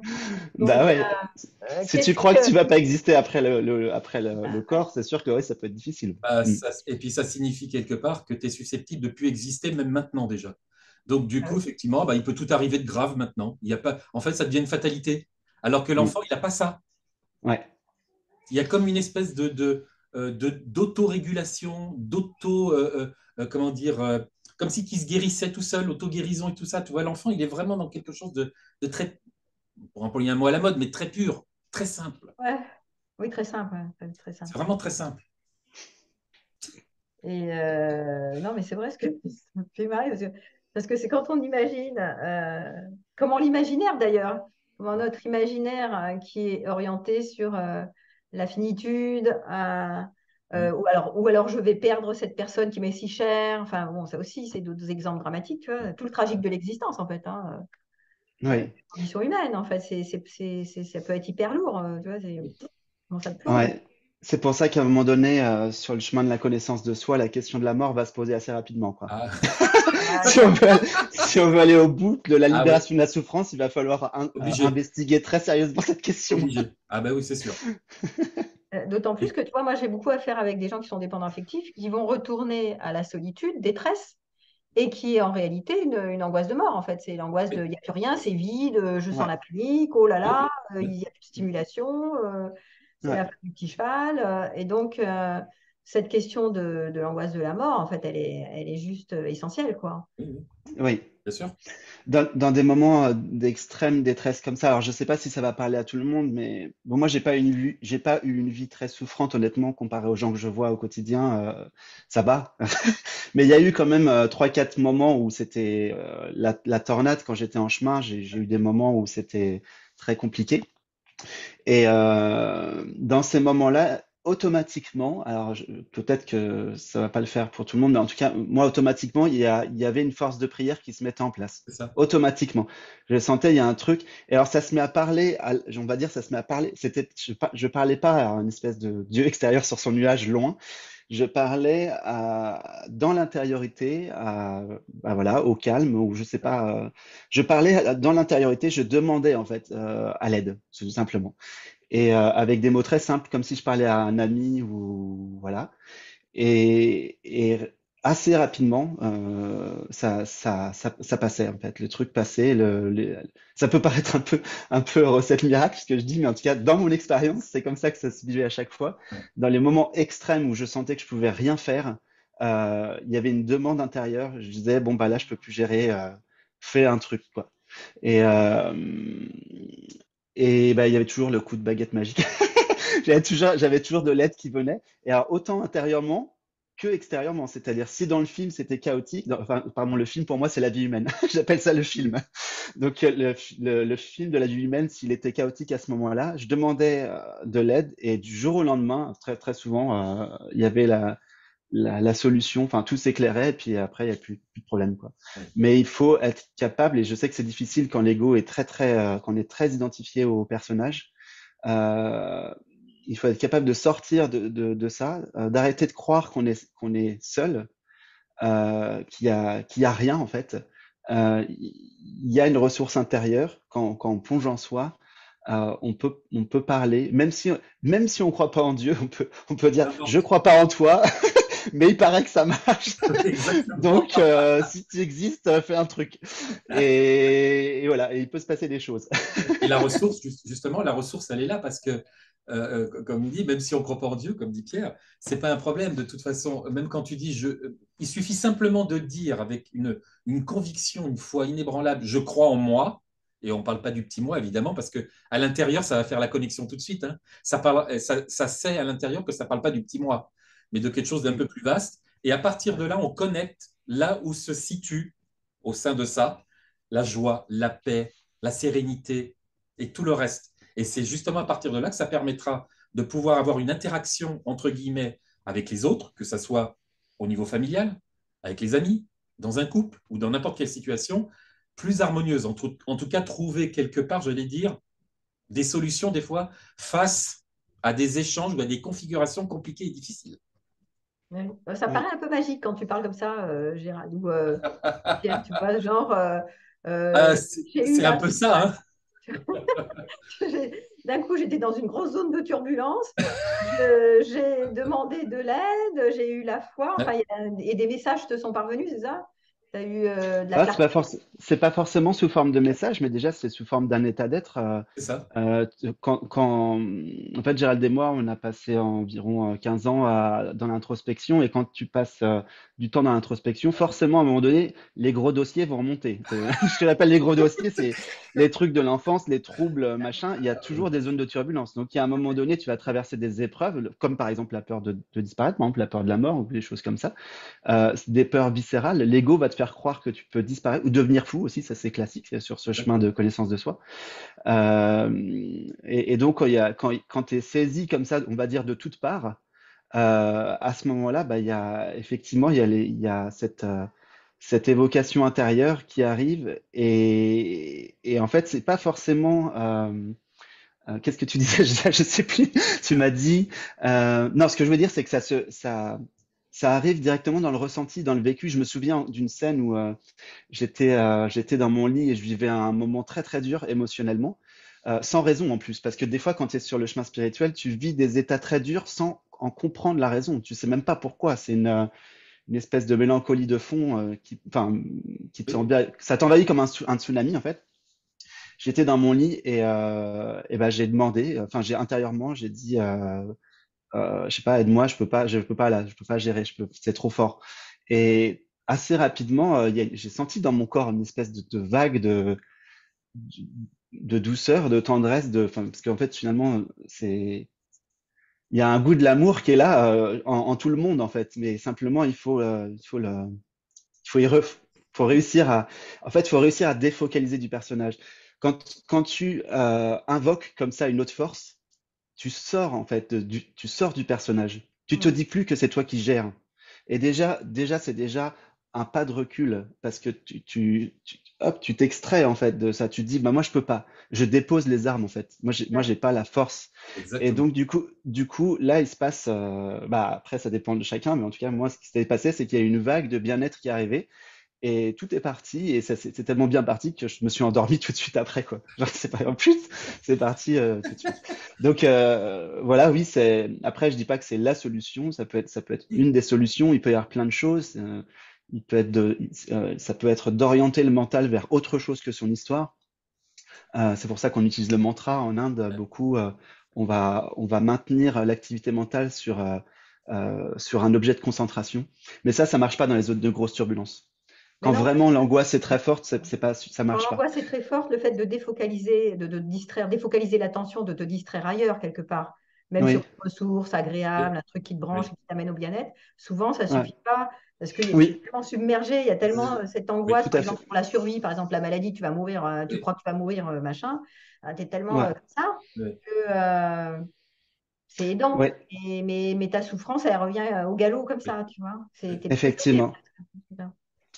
S2: bah ouais. Euh, si tu crois que... tu vas pas exister après le, après le, corps, c'est sûr que ouais, ça peut être difficile.
S3: Bah, mm. et puis ça signifie quelque part que tu es susceptible de plus exister même maintenant déjà. Donc du coup, effectivement, bah, il peut tout arriver de grave maintenant. Il y a pas... En fait, ça devient une fatalité. Alors que l'enfant, mm. il n'a pas ça.
S2: Ouais.
S3: Il y a comme une espèce de, de, euh, d'autorégulation, d'auto, euh, comment dire, comme si qui se guérissait tout seul, auto-guérison et tout ça. Tu vois, l'enfant, il est vraiment dans quelque chose de, très, pour employer un mot à la mode, mais très pur, très simple.
S1: Ouais. Oui, très simple. Très simple.
S3: C'est vraiment très simple.
S1: Et euh, non, mais c'est vrai, ce que ça me fait marrer parce que c'est quand on imagine, euh, comment l'imaginaire d'ailleurs, comment notre imaginaire euh, qui est orienté sur la finitude, mm. ou, alors, ou alors je vais perdre cette personne qui m'est si chère. Enfin, bon, ça aussi, c'est d'autres exemples dramatiques, tu vois, tout le tragique de l'existence en fait. Hein.
S2: Oui.
S1: Condition humaine, en fait, c'est, ça peut être hyper lourd, tu vois.
S2: Ça ouais. C'est pour ça qu'à un moment donné, euh, sur le chemin de la connaissance de soi, la question de la mort va se poser assez rapidement. Quoi. Ah. si, on veut aller, au bout de la ah libération de la souffrance, il va falloir investiguer très sérieusement cette question.
S3: Ah bah oui, c'est sûr.
S1: Euh, d'autant plus que, tu vois, moi j'ai beaucoup à faire avec des gens qui sont dépendants affectifs, qui vont retourner à la solitude, détresse, et qui est en réalité une, angoisse de mort, en fait. C'est l'angoisse de, il n'y a plus rien, c'est vide, je sens la panique, oh là là, euh, il n'y a plus de stimulation c'est la fin du petit cheval. Euh, et donc, euh, cette question de, l'angoisse de la mort, en fait, elle est, elle est juste euh, essentielle, quoi.
S2: Oui.
S3: Bien sûr.
S2: Dans, des moments d'extrême détresse comme ça, alors je ne sais pas si ça va parler à tout le monde, mais bon, moi, j'ai pas une j'ai pas eu une vie très souffrante, honnêtement, comparé aux gens que je vois au quotidien. ça va. mais il y a eu quand même trois, quatre moments où c'était la, la, tornade quand j'étais en chemin. J'ai eu des moments où c'était très compliqué. Et euh, dans ces moments-là, automatiquement, alors peut-être que ça va pas le faire pour tout le monde, mais en tout cas, moi, automatiquement, il y, a, il y avait une force de prière qui se mettait en place. Ça. Automatiquement. Je sentais, il y a un truc. Et alors, ça se met à parler, on va dire, ça se met à parler. C'était, je, je parlais pas à une espèce de Dieu extérieur sur son nuage loin je parlais à, dans l'intériorité, bah voilà, au calme, ou je sais pas. Euh, je parlais dans l'intériorité, je demandais en fait euh, à l'aide, tout simplement, et euh, avec des mots très simples, comme si je parlais à un ami ou voilà. Et, et assez rapidement, euh, ça, ça, ça, ça, passait en fait. Le truc passait. Le, ça peut paraître un peu, un peu recette miracle ce que je dis, mais en tout cas, dans mon expérience, c'est comme ça que ça se vivait à chaque fois. Dans les moments extrêmes où je sentais que je pouvais rien faire, euh, il y avait une demande intérieure. Je disais bon bah là, je peux plus gérer. Euh, fais un truc quoi. Et euh, et bah il y avait toujours le coup de baguette magique. j'avais toujours, j'avais toujours de l'aide qui venait. Et alors autant intérieurement que extérieurement. C'est-à-dire, si dans le film c'était chaotique, enfin, pardon, le film pour moi c'est la vie humaine. J'appelle ça le film. Donc le, le, film de la vie humaine, s'il était chaotique à ce moment-là, je demandais euh, de l'aide et du jour au lendemain, très très souvent, euh, il y avait la, la, la solution. Enfin, tout s'éclairait et puis après il n'y a plus, plus, de problème quoi. Mais il faut être capable et je sais que c'est difficile quand l'ego est très très, euh, quand on est très identifié au personnage. Euh, il faut être capable de sortir de, de, de ça, euh, d'arrêter de croire qu'on est, qu'on est seul, euh, qu'il n'y a, qu'il y a rien en fait. Euh, il y a une ressource intérieure quand, quand on plonge en soi. Euh, on peut on peut parler même si même si on croit pas en Dieu on peut on peut dire je crois pas en toi mais il paraît que ça marche donc euh, si tu existes fais un truc et, et, voilà et il peut se passer des choses
S3: et la ressource justement la ressource elle est là parce que euh, euh, comme il dit, même si on croit pas en Dieu, comme dit Pierre, c'est pas un problème de toute façon. Même quand tu dis, je, il suffit simplement de dire avec une, une conviction, une foi inébranlable, je crois en moi. Et on ne parle pas du petit moi, évidemment, parce que à l'intérieur, ça va faire la connexion tout de suite. Hein. Ça, parle, ça, ça, sait à l'intérieur que ça ne parle pas du petit moi, mais de quelque chose d'un peu plus vaste. Et à partir de là, on connecte là où se situe au sein de ça la joie, la paix, la sérénité et tout le reste. Et c'est justement à partir de là que ça permettra de pouvoir avoir une interaction, entre guillemets, avec les autres, que ce soit au niveau familial, avec les amis, dans un couple ou dans n'importe quelle situation, plus harmonieuse. En tout, en tout cas, trouver quelque part, je vais dire, des solutions des fois face à des échanges ou à des configurations compliquées et difficiles.
S1: Ça paraît un peu magique quand tu parles comme ça, euh, Gérald. Ou, euh, tu vois, genre. Euh,
S3: ah, c'est un peu ça. Hein
S1: D'un coup, j'étais dans une grosse zone de turbulence. j'ai demandé de l'aide, j'ai eu la foi, et des messages te sont parvenus, c'est ça? Eu euh,
S2: ah, c'est pas, forcément sous forme de message, mais déjà c'est sous forme d'un état d'être. Euh,
S3: c'est ça.
S2: Euh, quand, en fait, Gérald et moi, on a passé environ 15 ans dans l'introspection, et quand tu passes du temps dans l'introspection, forcément, à un moment donné, les gros dossiers vont remonter. Je te l'appelle les gros dossiers, c'est les trucs de l'enfance, les troubles, machin. Il y a toujours des zones de turbulence. Donc, il y a un moment donné, tu vas traverser des épreuves, comme par exemple la peur de, de disparaître, par exemple la peur de la mort ou des choses comme ça, des peurs viscérales. L'ego va te faire croire que tu peux disparaître ou devenir fou aussi, ça c'est classique sur ce chemin de connaissance de soi. Euh, et, donc, il y a, quand, quand tu es saisi comme ça, on va dire de toutes parts, euh, à ce moment-là, bah, y a effectivement il y les, y a cette, euh, cette évocation intérieure qui arrive et, en fait, c'est pas forcément qu'est-ce que tu disais? Je sais plus. tu m'as dit. Non, ce que je veux dire, c'est que ça, se, ça, ça arrive directement dans le ressenti, dans le vécu. Je me souviens d'une scène où euh, j'étais j'étais dans mon lit et je vivais un moment très très dur émotionnellement, sans raison en plus. Parce que des fois, quand tu es sur le chemin spirituel, tu vis des états très durs sans en comprendre la raison. Tu sais même pas pourquoi. C'est une, une espèce de mélancolie de fond qui, enfin, qui ça t'envahit comme un, un tsunami en fait j'étais dans mon lit et, euh, et ben j'ai demandé, enfin j'ai intérieurement, j'ai dit, euh, je sais pas, aide-moi, je peux pas, je peux pas là, je peux pas gérer, c'est trop fort. Et assez rapidement, euh, j'ai senti dans mon corps une espèce de, vague de, douceur, de tendresse, parce qu'en fait finalement il y a un goût de l'amour qui est là euh, en, tout le monde en fait, mais simplement il faut, euh, il faut réussir à, en fait, faut réussir à défocaliser du personnage. Quand, tu invoques comme ça une autre force, tu sors en fait du, tu sors du personnage. Tu te mm. dis plus que c'est toi qui gères. Et déjà, déjà c'est déjà un pas de recul parce que tu, tu, hop, tu t'extrais en fait de ça. Tu te dis, bah moi je peux pas. Je dépose les armes en fait. Moi j'ai, moi j'ai pas la force. Et donc du coup, du coup là il se passe. Euh, bah après ça dépend de chacun, mais en tout cas moi ce qui s'est passé c'est qu'il y a une vague de bien-être qui est arrivée et tout est parti, et ça c'est tellement bien parti que je me suis endormi tout de suite après, quoi. Genre, c'est pas en plus, c'est parti euh, tout de suite. Donc euh, voilà, oui, c'est. Après, je dis pas que c'est la solution, ça peut être, ça peut être une des solutions. Il peut y avoir plein de choses. Euh, il peut être, de, euh, ça peut être d'orienter le mental vers autre chose que son histoire. Euh, c'est pour ça qu'on utilise le mantra en Inde beaucoup. on va, on va maintenir l'activité mentale sur sur un objet de concentration. Mais ça, ça marche pas dans les zones de grosses turbulences. Quand vraiment l'angoisse est très forte, c'est pas, ça marche
S1: pas. L'angoisse est très forte, le fait de défocaliser, de, de distraire, défocaliser l'attention, de te distraire ailleurs quelque part, même sur une ressource agréable, un truc qui te branche, qui t'amène au bien-être, souvent ça suffit pas parce qu'il est tellement submergé, il y a tellement euh, cette angoisse, par exemple pour la survie, par exemple la maladie, tu vas mourir, euh, tu crois que tu vas mourir, euh, machin, tu es tellement comme ça que c'est aidant. mais, mais, ta souffrance, elle revient au galop comme ça, tu vois.
S2: Effectivement.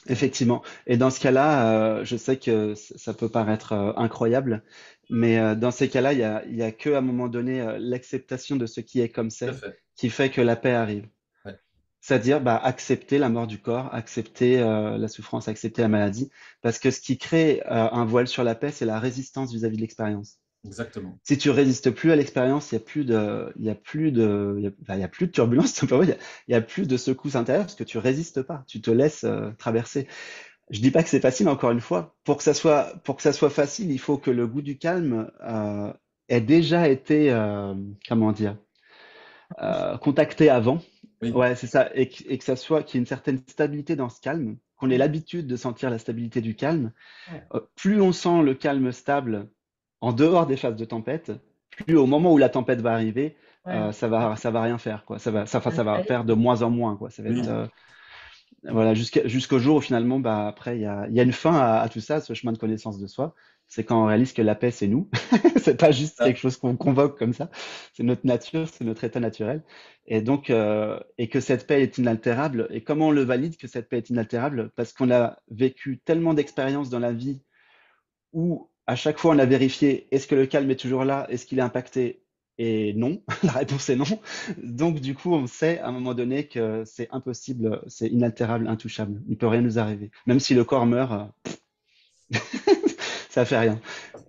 S2: Effectivement. Et dans ce cas-là, euh, je sais que ça peut paraître euh, incroyable, mais euh, dans ces cas-là, il y a, y a que à un moment donné l'acceptation de ce qui est comme c'est qui fait que la paix arrive. C'est-à-dire bah, accepter la mort du corps, accepter la souffrance, accepter la maladie, parce que ce qui crée un voile sur la paix, c'est la résistance vis-à-vis de l'expérience.
S3: Exactement.
S2: Si tu résistes plus à l'expérience, il y a plus de, il y a plus de, il y a, plus de turbulence, il y a, plus de secousses intérieures parce que tu résistes pas, tu te laisses euh, traverser. Je dis pas que c'est facile, encore une fois. Pour que ça soit, pour que ça soit facile, il faut que le goût du calme euh, ait déjà été, euh, comment dire, contacté avant. Ouais, c'est ça, et, et, que ça soit qu'il y ait une certaine stabilité dans ce calme, qu'on ait l'habitude de sentir la stabilité du calme. Plus on sent le calme stable, en dehors des phases de tempête, plus au moment où la tempête va arriver, euh, ça va ça va rien faire quoi. Ça va ça, ça va faire de moins en moins quoi. Ça va être euh, voilà jusqu'au jour où finalement bah après il y a, y a une fin à, tout ça, ce chemin de connaissance de soi. C'est quand on réalise que la paix c'est nous. c'est pas juste quelque chose qu'on convoque comme ça. C'est notre nature, c'est notre état naturel. Et donc euh, et que cette paix est inaltérable. Et comment on le valide que cette paix est inaltérable? Parce qu'on a vécu tellement d'expériences dans la vie où à chaque fois, on a vérifié est-ce que le calme est toujours là, est-ce qu'il est impacté? Et non, la réponse est non. Donc, du coup, on sait à un moment donné que c'est impossible, c'est inaltérable, intouchable. Il ne peut rien nous arriver. Même si le corps meurt, euh, ça fait rien.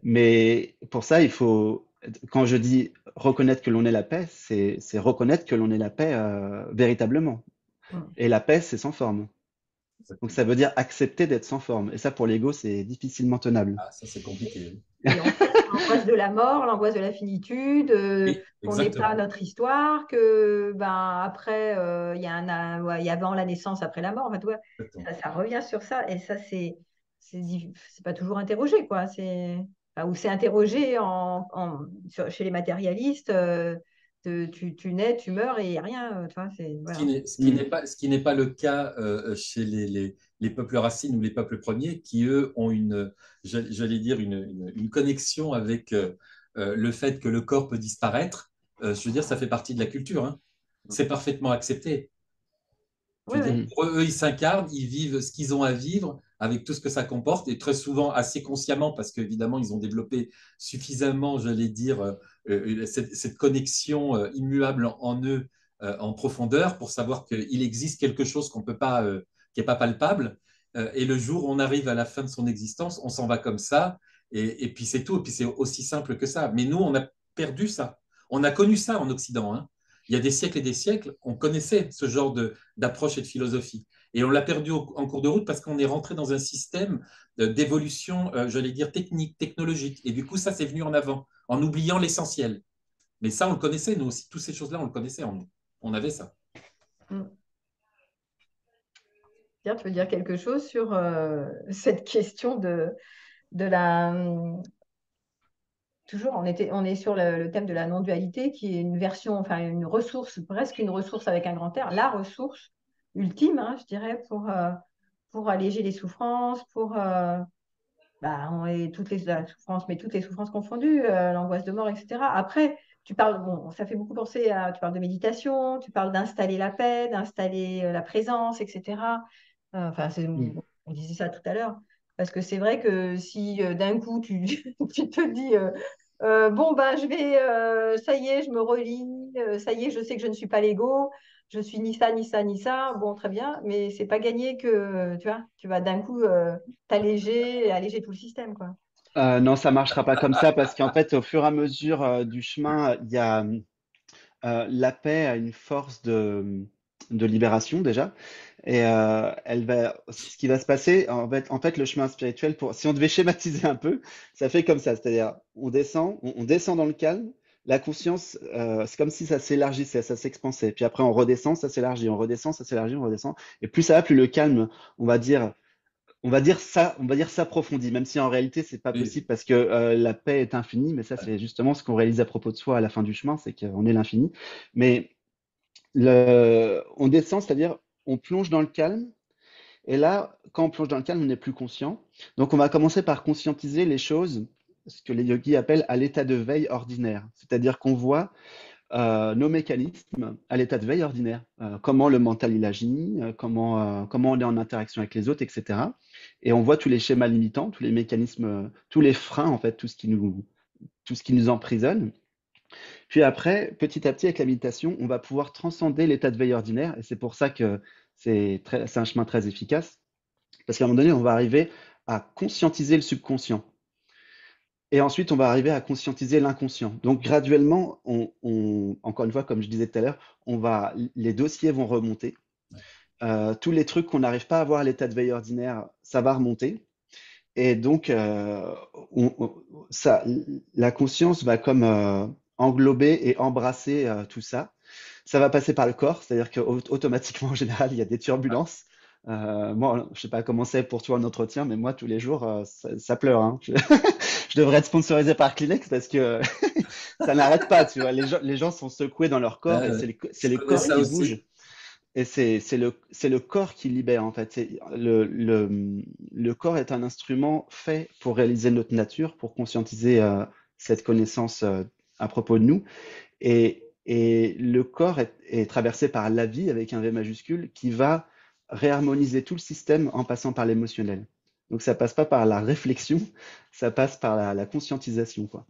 S2: Mais pour ça, il faut, quand je dis reconnaître que l'on est la paix, c'est reconnaître que l'on est la paix euh, véritablement. Mmh. Et la paix, c'est sans forme. Donc ça veut dire accepter d'être sans forme. Et ça, pour l'ego, c'est difficilement tenable.
S3: Ah, ça, c'est compliqué.
S1: l'angoisse de la mort, l'angoisse de la finitude, euh, qu'on n'est pas notre histoire, que ben, après, euh, il y a un, y a avant la naissance, après la mort. ça, ça, revient sur ça. Et ça, c'est c'est pas toujours interrogé. Quoi. Ou c'est interrogé en, chez les matérialistes. Euh, tu, tu, nais, tu meurs et rien. Tu vois,
S3: voilà. Ce qui n'est pas, pas le cas chez les, les, les, peuples racines ou les peuples premiers qui, eux, ont une, j'allais dire, une, une, connexion avec le fait que le corps peut disparaître. je veux dire, ça fait partie de la culture. Hein. C'est parfaitement accepté. Pour eux, ils s'incarnent, ils vivent ce qu'ils ont à vivre avec tout ce que ça comporte et très souvent assez consciemment parce qu'évidemment, ils ont développé suffisamment, j'allais dire, euh, euh, cette, connexion euh, immuable en, eux en profondeur pour savoir qu'il existe quelque chose qu'on peut pas, qui n'est pas palpable. et le jour où on arrive à la fin de son existence, on s'en va comme ça et, et puis c'est tout. Et puis c'est aussi simple que ça. Mais nous, on a perdu ça. On a connu ça en Occident. Hein il y a des siècles et des siècles, on connaissait ce genre d'approche et de philosophie. Et on l'a perdu en cours de route parce qu'on est rentré dans un système d'évolution, euh, j'allais dire, technique, technologique. Et du coup, ça, c'est venu en avant, en oubliant l'essentiel. Mais ça, on le connaissait, nous aussi. Toutes ces choses-là, on le connaissait en nous. On avait ça.
S1: Mm. Pierre, tu veux dire quelque chose sur euh, cette question de, de la toujours, on, était, on est sur le, thème de la non-dualité, qui est une version, enfin une ressource, presque une ressource avec un grand R, la ressource ultime, hein, je dirais, pour, euh, pour alléger les souffrances, pour euh, bah, toutes les souffrances, mais toutes les souffrances confondues, euh, l'angoisse de mort, etc. Après, tu parles, bon, ça fait beaucoup penser à, tu parles de méditation, tu parles d'installer la paix, d'installer la présence, etc. Enfin, on disait ça tout à l'heure. Parce que c'est vrai que si d'un coup tu, tu, te dis euh, bon, ben, je vais, euh, ça y est, je me relis, ça y est, je sais que je ne suis pas l'ego, je suis ni ça, ni ça, ni ça. Bon, très bien, mais c'est pas gagné que tu tu vas d'un coup t'alléger et alléger tout le système, quoi.
S2: non, ça marchera pas comme ça parce qu'en fait, au fur et à mesure du chemin, il y a la paix a une force de, de libération déjà. Et euh, elle va, ce qui va se passer, en fait, en fait, le chemin spirituel, pour, si on devait schématiser un peu, ça fait comme ça, c'est-à-dire on descend, on, descend dans le calme, la conscience, euh, c'est comme si ça s'élargissait, ça s'expansait. Puis après, on redescend, ça s'élargit, on redescend, ça s'élargit, on redescend. Et plus ça va, plus le calme, on va dire, on va dire ça, on va dire s'approfondit, même si en réalité c'est pas possible parce que euh, la paix est infinie. Mais ça, c'est justement ce qu'on réalise à propos de soi à la fin du chemin, c'est qu'on est l'infini. Mais le, on descend, c'est-à-dire on plonge dans le calme. Et là, quand on plonge dans le calme, on n'est plus conscient. Donc, on va commencer par conscientiser les choses, ce que les yogis appellent à l'état de veille ordinaire. C'est-à-dire qu'on voit euh, nos mécanismes à l'état de veille ordinaire. Euh, comment le mental il agit, euh, comment, comment on est en interaction avec les autres, etc. Et on voit tous les schémas limitants, tous les mécanismes, tous les freins, en fait, tout ce qui nous, tout ce qui nous emprisonne. Puis après, petit à petit, avec la méditation, on va pouvoir transcender l'état de veille ordinaire. Et c'est pour ça que c'est un chemin très efficace. Parce qu'à un moment donné, on va arriver à conscientiser le subconscient. Et ensuite, on va arriver à conscientiser l'inconscient. Donc, graduellement, on, encore une fois, comme je disais tout à l'heure, on va, les dossiers vont remonter. Euh, tous les trucs qu'on n'arrive pas à voir à l'état de veille ordinaire, ça va remonter. Et donc, euh, ça, la conscience va comme euh, englober et embrasser tout ça. Ça va passer par le corps, c'est-à-dire qu'automatiquement, en général, il y a des turbulences. Euh, moi, je sais pas comment c'est pour toi en entretien, mais moi, tous les jours, euh, ça, pleure. Hein. Je, devrais être sponsorisé par Kleenex parce que ça n'arrête pas. Tu vois, les gens, les gens sont secoués dans leur corps et c'est les, corps qui bougent. Et c'est le, le corps qui libère, en fait. Le, le, le, corps est un instrument fait pour réaliser notre nature, pour conscientiser cette connaissance à propos de nous. Et, et le corps est, traversé par la vie avec un V majuscule qui va réharmoniser tout le système en passant par l'émotionnel. Donc ça passe pas par la réflexion, ça passe par la, conscientisation. Quoi.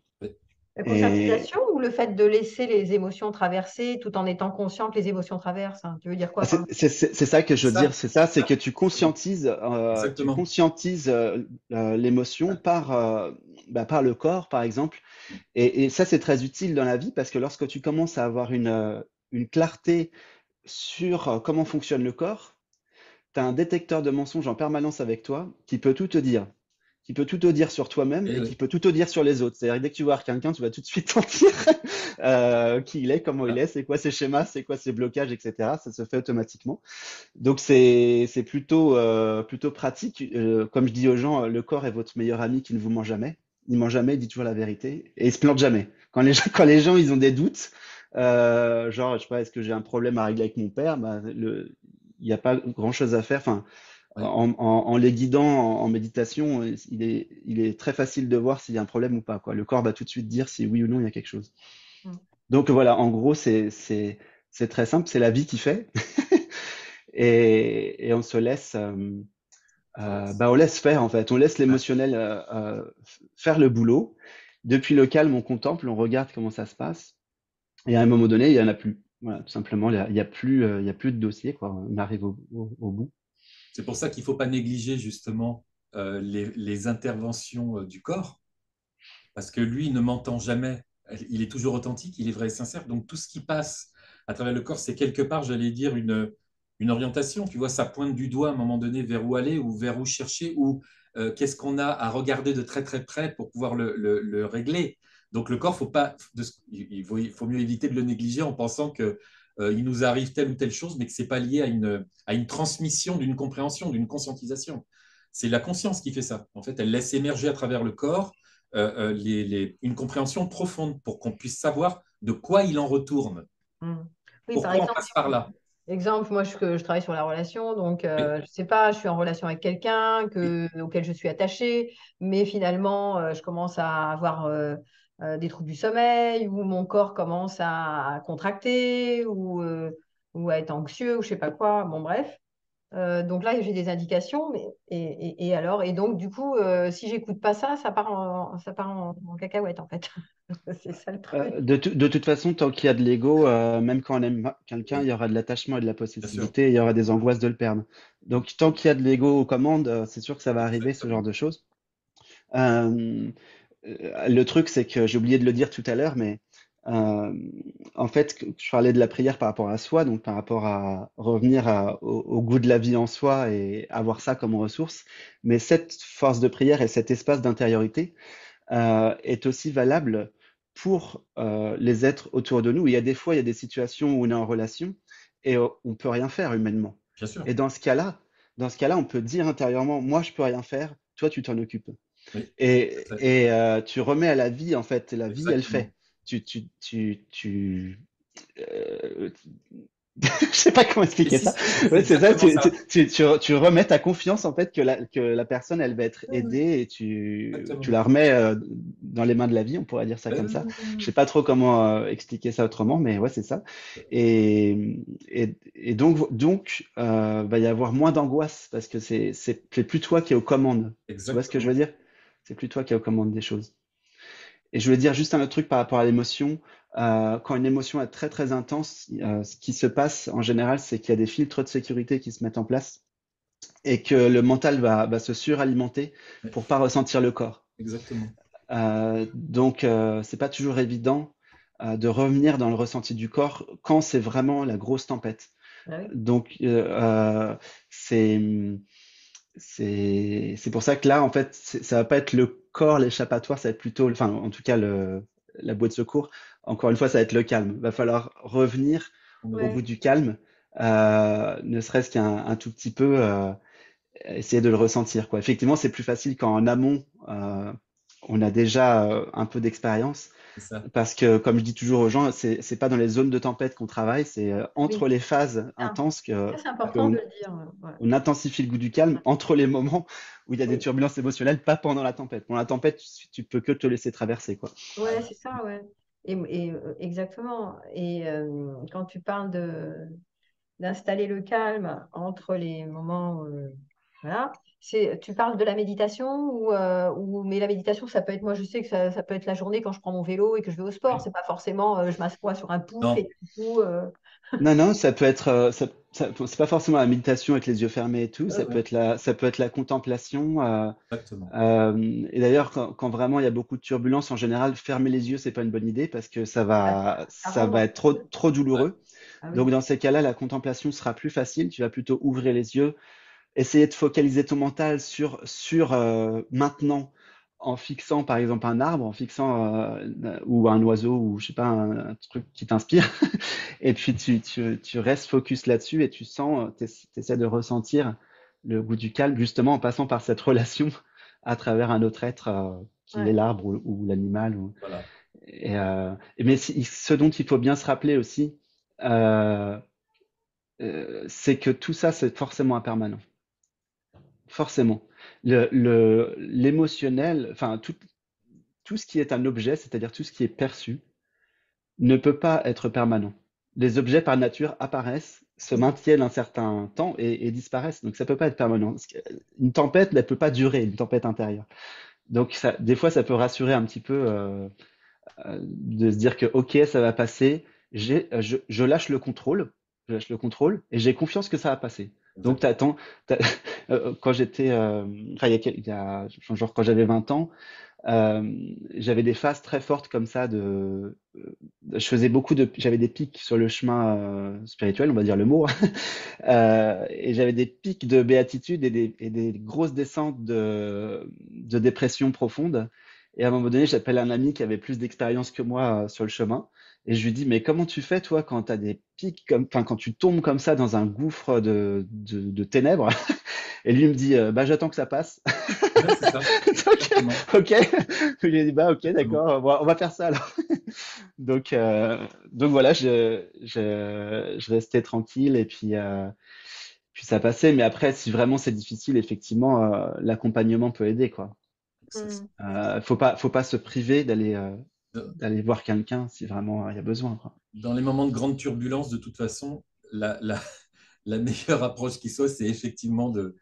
S1: La conscientisation ou le fait de laisser les émotions traverser tout en étant conscient que les émotions traversent hein? Tu veux dire quoi
S2: C'est ça que je veux dire, c'est ça, c'est que tu conscientises, euh, tu conscientises euh, euh, l'émotion par, bah, par le corps, par exemple. Et, ça, c'est très utile dans la vie parce que lorsque tu commences à avoir une, une clarté sur comment fonctionne le corps, tu as un détecteur de mensonges en permanence avec toi qui peut tout te dire qui peut tout te dire sur toi-même et, qui peut tout te dire sur les autres. C'est-à-dire dès que tu vois quelqu'un, tu vas tout de suite sentir euh, qui il est, comment il est, c'est quoi ses schémas, c'est quoi ses blocages, etc. Ça se fait automatiquement. Donc c'est plutôt euh, plutôt pratique. Euh, comme je dis aux gens, le corps est votre meilleur ami qui ne vous ment jamais. Il ment jamais, il dit toujours la vérité et il se plante jamais. Quand les gens, quand les gens ils ont des doutes, Euh, genre, je sais pas, est-ce que j'ai un problème à régler avec mon père? Bah, le, Il n'y a pas grand-chose à faire. Enfin, en, en, les guidant en, méditation, il est, il est très facile de voir s'il y a un problème ou pas. Quoi. Le corps va tout de suite dire si oui ou non il y a quelque chose. Mm. Donc voilà, en gros, c'est très simple, c'est la vie qui fait. et, et, on se laisse, euh, euh, bah, on laisse faire en fait, on laisse l'émotionnel euh, euh, faire le boulot. Depuis le calme, on contemple, on regarde comment ça se passe. Et à un moment donné, il y en a plus. Tout simplement, il n'y a, plus, il y a plus de dossier. Quoi. On arrive au, bout.
S3: C'est pour ça qu'il ne faut pas négliger justement euh, les, interventions euh, du corps, parce que lui ne m'entend jamais. Il est toujours authentique, il est vrai et sincère. Donc tout ce qui passe à travers le corps, c'est quelque part, j'allais dire, une, une orientation. Tu vois, ça pointe du doigt à un moment donné vers où aller ou vers où chercher ou euh, qu'est-ce qu'on a à regarder de très très près pour pouvoir le, le, régler. Donc le corps, faut pas, il, faut, il faut mieux éviter de le négliger en pensant que euh, il nous arrive telle ou telle chose, mais que ce n'est pas lié à une, à une transmission d'une compréhension, d'une conscientisation. C'est la conscience qui fait ça. En fait, elle laisse émerger à travers le corps euh, euh, les, une compréhension profonde pour qu'on puisse savoir de quoi il en retourne.
S1: Mmh. Pourquoi par exemple, on passe par là? Exemple, moi je, je travaille sur la relation, donc je ne sais pas, je suis en relation avec quelqu'un auquel je suis attachée, mais finalement je commence à avoir euh, des troubles du sommeil, ou mon corps commence à, contracter, ou, euh, ou, à être anxieux, ou je sais pas quoi. Bon, bref. Euh, donc là, j'ai des indications, mais et, et, alors? Et donc, du coup, si j'écoute pas ça, ça part en, ça part en, cacahuète, en fait.
S2: C'est ça le truc. De, de, toute façon, tant qu'il y a de l'ego, même quand on aime quelqu'un, il y aura de l'attachement et de la possessivité, il y aura des angoisses de le perdre. Donc, tant qu'il y a de l'ego aux commandes, c'est sûr que ça va arriver, ce genre de choses. Euh, le truc, c'est que j'ai oublié de le dire tout à l'heure, mais euh, en fait, je parlais de la prière par rapport à soi, donc par rapport à revenir au, goût de la vie en soi et avoir ça comme ressource. Mais cette force de prière et cet espace d'intériorité euh, est aussi valable pour les êtres autour de nous. Il y a des fois, il y a des situations où on est en relation et on peut rien faire humainement. Et dans ce cas-là, dans ce cas-là, on peut dire intérieurement, moi, je peux rien faire, toi, tu t'en occupes. Et, et euh, tu remets à la vie, en fait, la vie, elle fait. Tu, tu, tu, tu, euh, je sais pas comment expliquer ça. c'est ça, tu, Tu, tu, tu, remets ta confiance en fait que la, que la personne elle va être aidée et tu, tu la remets euh, dans les mains de la vie, on pourrait dire ça comme ça. Je sais pas trop comment euh, expliquer ça autrement, mais ouais, c'est ça. Et, et, et, donc, donc euh, va y avoir moins d'angoisse parce que c'est, c'est plus toi qui es aux commandes. Tu vois ce que je veux dire? C'est plus toi qui commande des choses. Et je voulais dire juste un autre truc par rapport à l'émotion. Euh, quand une émotion est très très intense, euh, ce qui se passe en général, c'est qu'il y a des filtres de sécurité qui se mettent en place et que le mental va, va se suralimenter pour pas ressentir le corps.
S3: Exactement.
S2: Euh, donc euh, c'est pas toujours évident euh, de revenir dans le ressenti du corps quand c'est vraiment la grosse tempête. Ah donc euh, c'est c'est c'est pour ça que là, en fait, ça va pas être le corps, l'échappatoire, ça va être plutôt, enfin, en tout cas, le, la boîte de secours. Encore une fois, ça va être le calme. Va falloir revenir au bout du calme, euh, ne serait-ce qu'un un tout petit peu, euh, essayer de le ressentir. Quoi. Effectivement, c'est plus facile quand en amont, euh, on a déjà euh, un peu d'expérience. Parce que, comme je dis toujours aux gens, c'est n'est pas dans les zones de tempête qu'on travaille, c'est euh, entre les phases ah, intenses que.
S1: C'est important de le dire.
S2: On intensifie le goût du calme entre les moments où il y a des turbulences émotionnelles, pas pendant la tempête. Pendant la tempête, tu, peux que te laisser traverser, quoi.
S1: Ouais, c'est ça, ouais. Et, euh, exactement. Et euh, quand tu parles de d'installer le calme entre les moments, voilà, tu parles de la méditation ou, euh, ou, mais la méditation ça peut être moi je sais que ça, ça, peut être la journée quand je prends mon vélo et que je vais au sport. C'est pas forcément euh, je m'assois sur un pouce et tout euh.
S2: non non ça peut être ça, c'est pas forcément la méditation avec les yeux fermés et tout. Ça peut être la ça peut être la contemplation et d'ailleurs quand, quand, vraiment il y a beaucoup de turbulences en général fermer les yeux c'est pas une bonne idée parce que ça va ah, ça va être trop trop douloureux. Ah donc dans ces cas-là la contemplation sera plus facile. Tu vas plutôt ouvrir les yeux essayer de focaliser ton mental sur, sur euh, maintenant en fixant par exemple un arbre, en fixant euh, ou un oiseau ou je sais pas un, truc qui t'inspire, et puis tu, tu, tu restes focus là-dessus et tu sens, tu essaies de ressentir le goût du calme justement en passant par cette relation à travers un autre être euh, qui est l'arbre ou, l'animal. Voilà. Et, euh, mais ce dont il faut bien se rappeler aussi, euh, euh, c'est que tout ça, c'est forcément impermanent. Forcément. L'émotionnel, enfin, tout, ce qui est un objet, c'est-à-dire tout ce qui est perçu, ne peut pas être permanent. Les objets par nature apparaissent, se maintiennent un certain temps et, disparaissent. Donc ça peut pas être permanent. Une tempête ne peut pas durer, une tempête intérieure. Donc des fois, ça peut rassurer un petit peu euh, euh, de se dire que ok, ça va passer. Je lâche le contrôle, je lâche le contrôle et j'ai confiance que ça va passer. Donc t'attends. Euh, quand j'étais, enfin il y a, genre quand j'avais 20 ans, euh, j'avais des phases très fortes comme ça de, je faisais beaucoup de, j'avais des pics sur le chemin euh, spirituel, on va dire le mot, euh, et j'avais des pics de béatitude et des, et des grosses descentes de, de dépression profonde. Et à un moment donné, j'appelle un ami qui avait plus d'expérience que moi sur le chemin. Et je lui dis, mais comment tu fais, toi, quand tu as des pics, comme, enfin, quand tu tombes comme ça dans un gouffre de, de, de ténèbres? Et lui, il me dit, bah, j'attends que ça passe. ça. ok. Je lui ai dit, bah, ok, d'accord, on, va, faire ça alors. donc, euh, donc voilà, je, je, je, restais tranquille et puis, euh, puis ça passait. Mais après, si vraiment c'est difficile, effectivement, euh, l'accompagnement peut aider, quoi. Mm. faut pas, faut pas se priver d'aller d'aller voir quelqu'un si vraiment il y a besoin.
S3: Dans les moments de grande turbulence, de toute façon, la, la, meilleure approche qui soit, c'est effectivement de,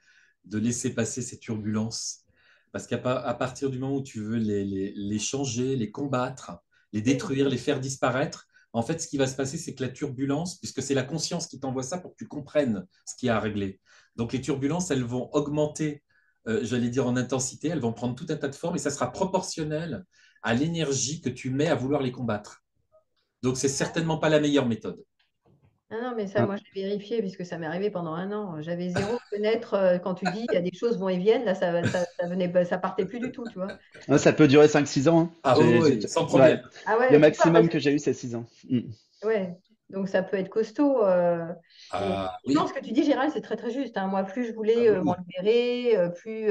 S3: de laisser passer ces turbulences. Parce qu'à partir du moment où tu veux les, les, changer, les combattre, les détruire, les faire disparaître, en fait, ce qui va se passer, c'est que la turbulence, puisque c'est la conscience qui t'envoie ça pour que tu comprennes ce qui a à régler. Donc les turbulences, elles vont augmenter, euh, j'allais dire en intensité, elles vont prendre tout un tas de formes et ça sera proportionnel à l'énergie que tu mets à vouloir les combattre. Donc, c'est certainement pas la meilleure méthode.
S1: Ah non, mais ça, ah. moi, je l'ai vérifié puisque ça m'est arrivé pendant un an. J'avais zéro fenêtre euh, quand tu dis il y a des choses vont et viennent. Là, ça, ça, ça, venait, ça partait plus du tout, tu vois.
S2: Ah, ça peut durer 5-6 ans. Hein.
S3: Ah oui, sans problème.
S1: Ah
S2: le maximum que j'ai eu, c'est 6 ans.
S1: Mm. Ouais, donc ça peut être costaud. Euh, ah, Je pense que tu dis, Gérald, c'est très très juste. Hein. Moi, plus je voulais ah, euh, m'en libérer, euh, plus,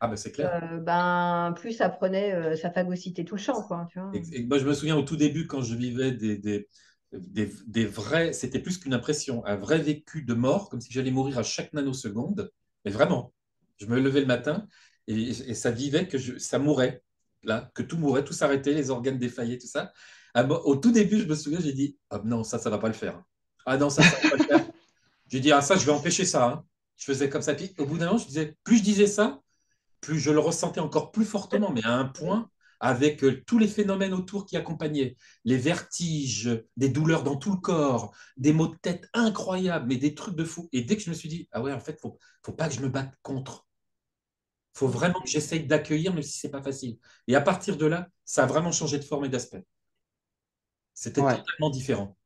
S3: ah, ben, c'est clair.
S1: ben, plus ça prenait sa phagocyté tout le champ. Quoi, tu vois.
S3: Et, moi, je me souviens au tout début, quand je vivais des, des, des, des vrais, c'était plus qu'une impression, un vrai vécu de mort, comme si j'allais mourir à chaque nanoseconde. Mais vraiment, je me levais le matin et, ça vivait que je, ça mourait, là, que tout mourait, tout s'arrêtait, les organes défaillaient, tout ça. Ah, au tout début, je me souviens, j'ai dit ah, non, ça, ça va pas le faire. Ah non, ça, ça va pas le faire. J'ai dit ah ça, je vais empêcher ça. Hein. Je faisais comme ça. Puis au bout d'un moment, je disais plus je disais ça, plus je le ressentais encore plus fortement, mais à un point avec euh, tous les phénomènes autour qui accompagnaient, les vertiges, des douleurs dans tout le corps, des maux de tête incroyables, mais des trucs de fou. Et dès que je me suis dit, ah ouais, en fait, faut, faut pas que je me batte contre. faut vraiment que j'essaye d'accueillir, même si c'est pas facile. Et à partir de là, ça a vraiment changé de forme et d'aspect. C'était totalement différent.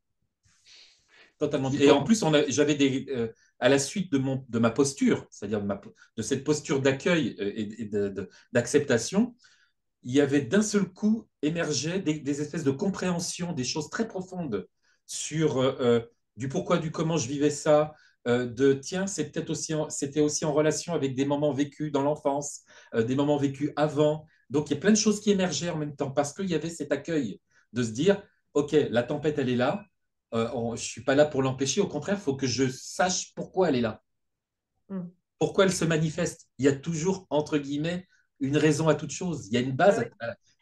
S3: Totalement Et en plus, j'avais des, euh, à la suite de, mon, de ma posture, c'est-à-dire de, de, cette posture d'accueil euh, et, d'acceptation, il y avait d'un seul coup émergé des, espèces de compréhension, des choses très profondes sur euh, du pourquoi, du comment je vivais ça, de tiens, c'était aussi, c'était aussi en relation avec des moments vécus dans l'enfance, des moments vécus avant. Donc il y a plein de choses qui émergeaient en même temps parce qu'il y avait cet accueil de se dire OK, la tempête, elle est là. Euh, je ne suis pas là pour l'empêcher. Au contraire, il faut que je sache pourquoi elle est là. Hmm. Pourquoi elle se manifeste? Il y a toujours, entre guillemets, une raison à toute chose. Il y a une base,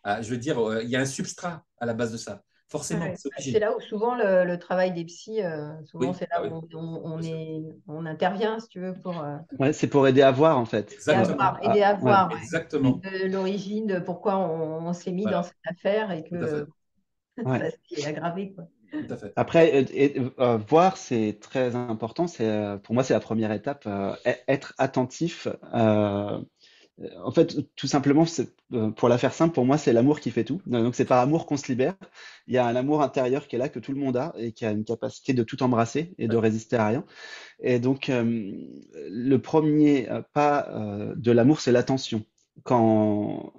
S3: je veux dire, euh, il y a un substrat à la base de ça. Forcément.
S1: c'est là où souvent le, travail des psys, euh, souvent c'est là où on, est, on intervient, si tu veux, pour.
S2: Ouais, c'est pour aider à voir en fait.
S1: Exactement. Aider à voir.
S3: Exactement.
S1: De l'origine, de pourquoi on, s'est mis dans cette affaire et que Ouais. est aggravé. Quoi.
S2: Après, euh, euh, voir, c'est très important. C'est, euh, pour moi, c'est la première étape. E-, être attentif. en fait, tout simplement, pour la faire simple, pour moi, c'est l'amour qui fait tout. Donc, c'est par amour qu'on se libère. Il y a un amour intérieur qui est là, que tout le monde a, et qui a une capacité de tout embrasser et de résister à rien. Et donc, le premier pas de l'amour, c'est l'attention quand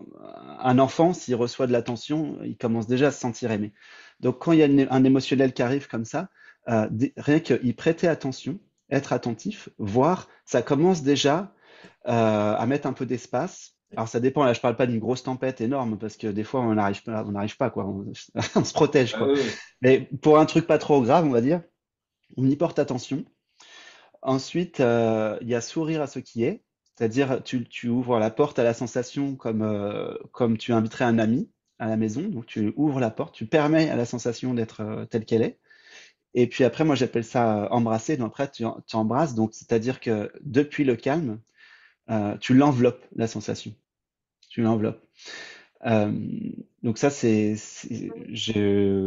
S2: un enfant, s'il reçoit de l'attention, il commence déjà à se sentir aimé. Donc, quand il y a un émotionnel qui arrive comme ça, euh, rien qu'y prêter attention, être attentif, voir, ça commence déjà euh, à mettre un peu d'espace Alors ça dépend, là je parle pas d'une grosse tempête énorme parce que des fois on n'arrive pas, on n'arrive pas quoi, on, on se protège
S3: Ah
S2: quoi.
S3: oui.
S2: Mais pour un truc pas trop grave, on va dire, on y porte attention. Ensuite, euh, il y a sourire à ce qui est, c'est-à-dire tu, tu ouvres la porte à la sensation comme, euh, comme tu inviterais un ami à la maison. Donc tu ouvres la porte, tu permets à la sensation d'être euh, telle qu'elle est. Et puis après, moi j'appelle ça euh, embrasser. Donc après, tu, tu embrasses, donc c'est-à-dire que depuis le calme, tu l'enveloppes, la sensation. Tu l'enveloppes. Donc ça, c'est,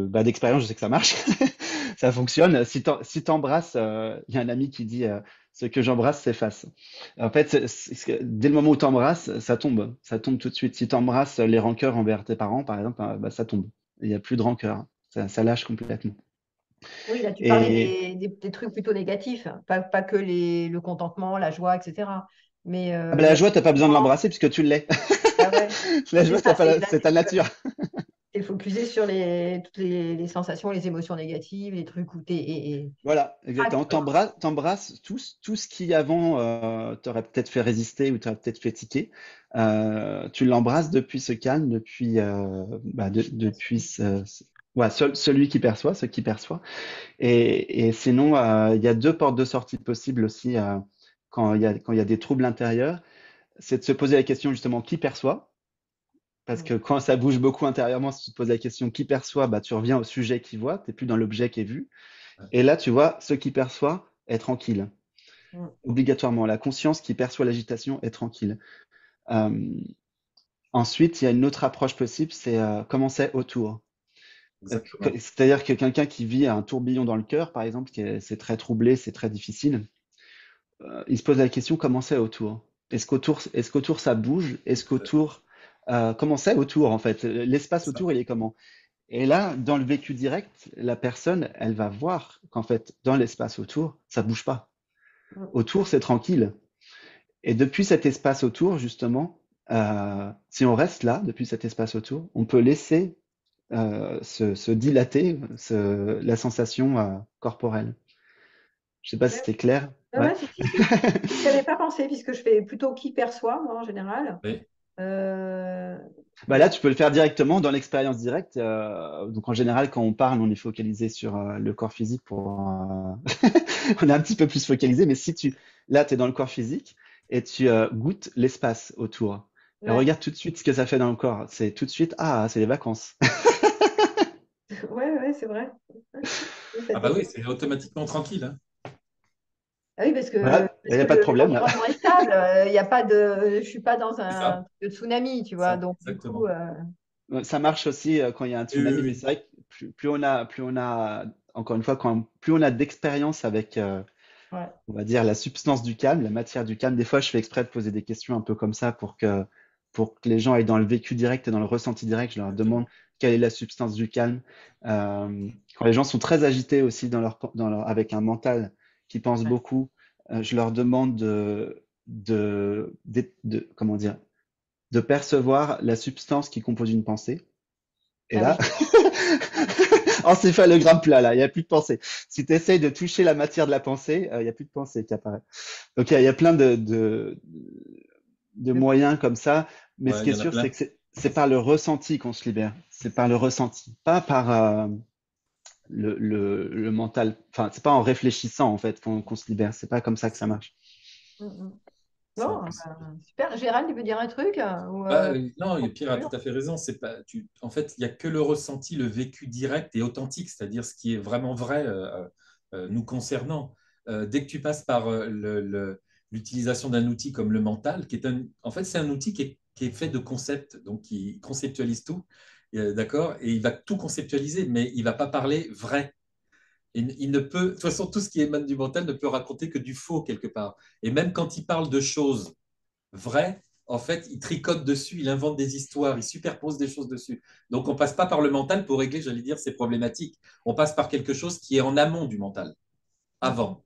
S2: bah, d'expérience, je sais que ça marche, ça fonctionne. Si t'embrasses, euh, il y a un ami qui dit, ce que j'embrasse s'efface. En fait, dès le moment où t'embrasses, ça tombe, ça tombe tout de suite. Si t'embrasses les rancœurs envers tes parents, par exemple, euh, bah, ça tombe. Il n'y a plus de rancœur, ça, ça lâche complètement.
S1: Oui, là, tu parlais
S2: Et
S1: des, des- des trucs plutôt négatifs, hein. pas, pas que les, le contentement, la joie, etc. Mais
S2: ah
S1: euh,
S2: bah,
S1: il y
S2: la joie, t'as pas besoin de l'embrasser puisque tu l'es.
S1: Ah ouais,
S2: La
S1: c'est
S2: joie,
S1: c'est
S2: ta nature.
S1: T'es focusé sur les, toutes les, les sensations, les émotions négatives, les trucs où t'es et, et-
S2: Voilà, exactement. T'embrasses, tout, ce- tout ce qui avant euh, t'aurait peut-être fait résister ou t'aurait peut-être fait tiquer. Euh, tu l'embrasses depuis ce calme, depuis, euh, bah, de- depuis ce- ce- ouais, seul- celui qui perçoit, ce qui perçoit. Et, et sinon, il y a deux portes de sortie possibles aussi quand il y a, quand il y a des troubles intérieurs. C'est de se poser la question justement qui perçoit? Parce que quand ça bouge beaucoup intérieurement, si tu te poses la question qui perçoit, bah, tu reviens au sujet qui voit, tu n'es plus dans l'objet qui est vu. Et là, tu vois, ce qui perçoit est tranquille. Obligatoirement, la conscience qui perçoit l'agitation est tranquille. Euh, ensuite, il y a une autre approche possible, c'est euh, comment c'est autour. Euh, C'est-à-dire que quelqu'un qui vit un tourbillon dans le cœur, par exemple, est- c'est très troublé, c'est très difficile, euh, il se pose la question comment c'est autour? Est-ce qu'autour, est-ce qu'autour ça bouge? Est-ce qu'autour, euh, comment c'est autour en fait? L'espace autour, il est comment? Et là, dans le vécu direct, la personne, elle va voir qu'en fait, dans l'espace autour, ça bouge pas.
S1: Mm.
S2: Autour, c'est tranquille. Et depuis cet espace autour, justement, euh, si on reste là, depuis cet espace autour, on peut laisser euh, se, se dilater ce- la sensation euh, corporelle. Je sais pas si c'était clair.
S1: ouais,
S2: Ouais.
S1: ouais, si, si, si. Je n'avais pas pensé, puisque je fais plutôt qui perçoit, moi, en général.
S3: Oui.
S1: Euh,
S2: Bah là, tu peux le faire directement dans l'expérience directe. euh, donc en général, quand on parle, on est focalisé sur euh, le corps physique pour. euh, on est un petit peu plus focalisé, mais si tu là, tu es dans le corps physique et tu euh, goûtes l'espace autour. Et regarde tout de suite ce que ça fait dans le corps. C'est tout de suite, ah, c'est les vacances.
S1: Ouais, ouais, c'est vrai.
S3: Ah bah oui, c'est automatiquement tranquille. hein.
S1: Ah oui, parce que,
S2: Voilà, il n'y a pas de problème là.
S1: l'environnement est stable, euh, il y a pas de, je suis pas dans un de tsunami, tu vois.
S3: Ça,
S1: Donc du coup, euh,
S2: Ça marche aussi euh, quand il y a un
S3: Oui, oui,
S2: tsunami, mais c'est vrai que plus, plus on a, plus on a, encore une fois, quand, plus on a d'expérience avec, euh,
S1: ouais.
S2: on va dire, la substance du calme, la matière du calme. Des fois, je fais exprès de poser des questions un peu comme ça pour que, pour que les gens aillent dans le vécu direct et dans le ressenti direct. Je leur demande quelle est la substance du calme. Euh, quand les gens sont très agités aussi dans leur, dans leur, avec un mental qui pense
S1: Ouais.
S2: beaucoup, euh, je leur demande de, de, de, de- comment dire, de percevoir la substance qui compose une pensée. Et
S1: Ah
S2: là, encéphalogramme plat, là, il n'y a plus de pensée. Si tu essayes de toucher la matière de la pensée, euh, il n'y a plus de pensée qui apparaît. Donc il y, a- il y a plein de, de, moyens comme ça, mais
S3: Ouais,
S2: ce qui est sûr, c'est que c'est c'est par le ressenti qu'on se libère. C'est par le ressenti, pas par euh, le, le, le mental. Enfin, c'est pas en réfléchissant en fait qu'on qu'on se libère. C'est pas comme ça que ça marche.
S1: Mm, mm. Bon, ben, super. Gérald, tu veux dire un truc euh, ou,
S3: Bah,
S1: euh,
S3: euh, non, Pierre a tout à fait raison. C'est pas, tu, en fait, il n'y a que le ressenti, le vécu direct et authentique, c'est-à-dire ce qui est vraiment vrai euh, euh, nous concernant. Euh, dès que tu passes par euh, le- le- l'utilisation d'un outil comme le mental, qui est un, en fait, c'est un outil qui est, qui est fait de concepts, donc qui conceptualise tout, euh, d'accord, et il va tout conceptualiser, mais il va pas parler vrai. Il ne peut, de toute façon, tout ce qui émane du mental ne peut raconter que du faux quelque part. Et même quand il parle de choses vraies, en fait, il tricote dessus, il invente des histoires, il superpose des choses dessus. Donc, on passe pas par le mental pour régler, j'allais dire, ces problématiques. On passe par quelque chose qui est en amont du mental, avant.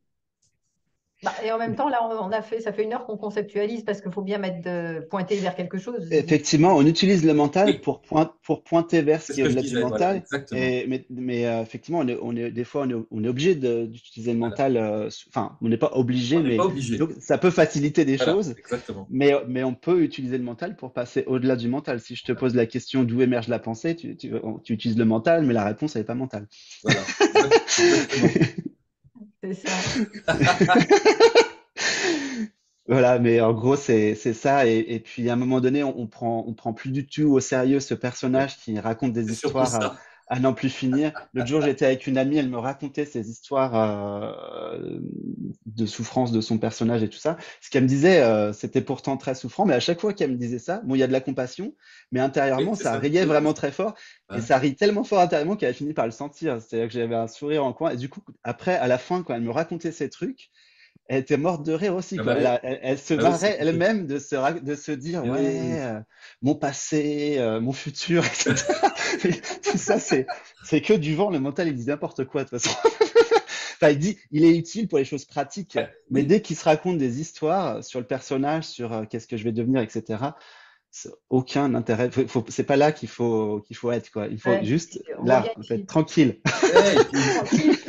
S1: Bah, et en même temps, là, on a fait, ça fait une heure qu'on conceptualise parce qu'il faut bien mettre de, pointer vers quelque chose.
S2: Effectivement, on utilise le mental pour, point, pour pointer vers ce qui est au-delà du
S3: voilà,
S2: mental.
S3: exactement.
S2: Et, mais mais euh, effectivement, on est, on est, des fois, on est, on est obligé d'utiliser le mental. euh, Enfin, on n'est pas obligé,
S3: On
S2: mais
S3: pas obligé.
S2: donc, ça peut faciliter des
S3: Voilà,
S2: choses.
S3: exactement.
S2: Mais, mais on peut utiliser le mental pour passer au-delà du mental. Si je te pose la question d'où émerge la pensée, tu, tu, tu utilises le mental, mais la réponse, elle n'est pas mentale.
S3: Voilà, exactement.
S1: C'est ça.
S2: Voilà, mais en gros, c'est c'est ça. Et, et puis, à un moment donné, on, on prend, on prend plus du tout au sérieux ce personnage qui raconte des histoires à, n'en plus finir. L'autre jour, j'étais avec une amie, elle me racontait ses histoires euh, de souffrance de son personnage et tout ça. Ce qu'elle me disait, euh, c'était pourtant très souffrant, mais à chaque fois qu'elle me disait ça, bon, il y a de la compassion, mais intérieurement,
S3: Oui,
S2: ça
S3: ça.
S2: riait vraiment très fort. Et ça rit tellement fort intérieurement qu'elle a fini par le sentir. C'est-à-dire que j'avais un sourire en coin. Et du coup, après, à la fin, quand elle me racontait ces trucs, elle était morte de rire aussi,
S3: Ah
S2: quoi.
S3: bah
S2: Elle, se
S3: Ah oui, c'est
S2: elle-même de se, ra- de se dire,
S3: Eh oui,
S2: ouais,
S3: oui.
S2: euh, mon passé, euh, mon futur, etc. Tout ça, c'est, c'est que du vent. Le mental, il dit n'importe quoi, de toute façon. Enfin, il dit, il est utile pour les choses pratiques,
S3: Ouais,
S2: mais
S3: oui.
S2: dès qu'il se raconte des histoires sur le personnage, sur euh, qu'est-ce que je vais devenir, etc., aucun intérêt. Faut, faut- c'est pas là qu'il faut, qu'il faut être, quoi. Il faut
S1: Ouais,
S2: juste, là, en fait, tranquille.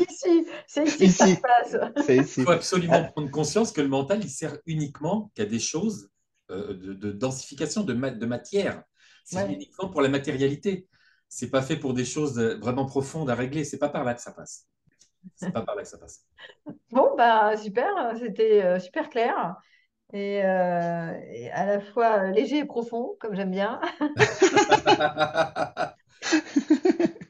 S1: Ici, c'est ici que ça
S2: Ici.
S1: se passe.
S3: Il
S2: ici.
S3: faut absolument
S2: Ah,
S3: prendre conscience que le mental, il sert uniquement qu'à des choses euh, de, de densification de, ma- de matière. C'est
S1: Ouais.
S3: uniquement pour la matérialité. C'est pas fait pour des choses euh, vraiment profondes à régler. C'est pas par là que ça passe. C'est pas par là que ça passe.
S1: Bon, bah super, c'était euh, super clair et, euh, et à la fois léger et profond, comme j'aime bien.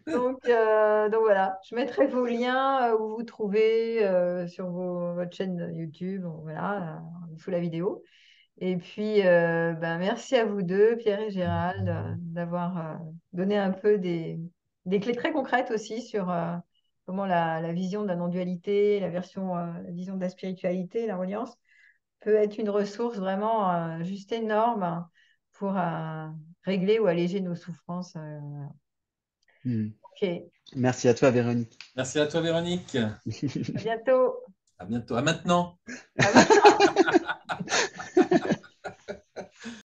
S1: Donc, euh, donc voilà, je mettrai vos liens euh, où vous trouvez euh, sur vos- votre chaîne YouTube, voilà, sous la vidéo. Et puis, ben, merci à vous deux, Pierre et Gérald, d'avoir donné un peu des, clés très concrètes aussi sur comment la, vision de la non-dualité, la version, la vision de la spiritualité, la reliance, peut être une ressource vraiment juste énorme pour régler ou alléger nos souffrances.
S2: Hmm. Merci à toi, Véronique.
S3: Merci à toi, Véronique.
S1: à bientôt.
S3: À bientôt. À maintenant.
S1: À.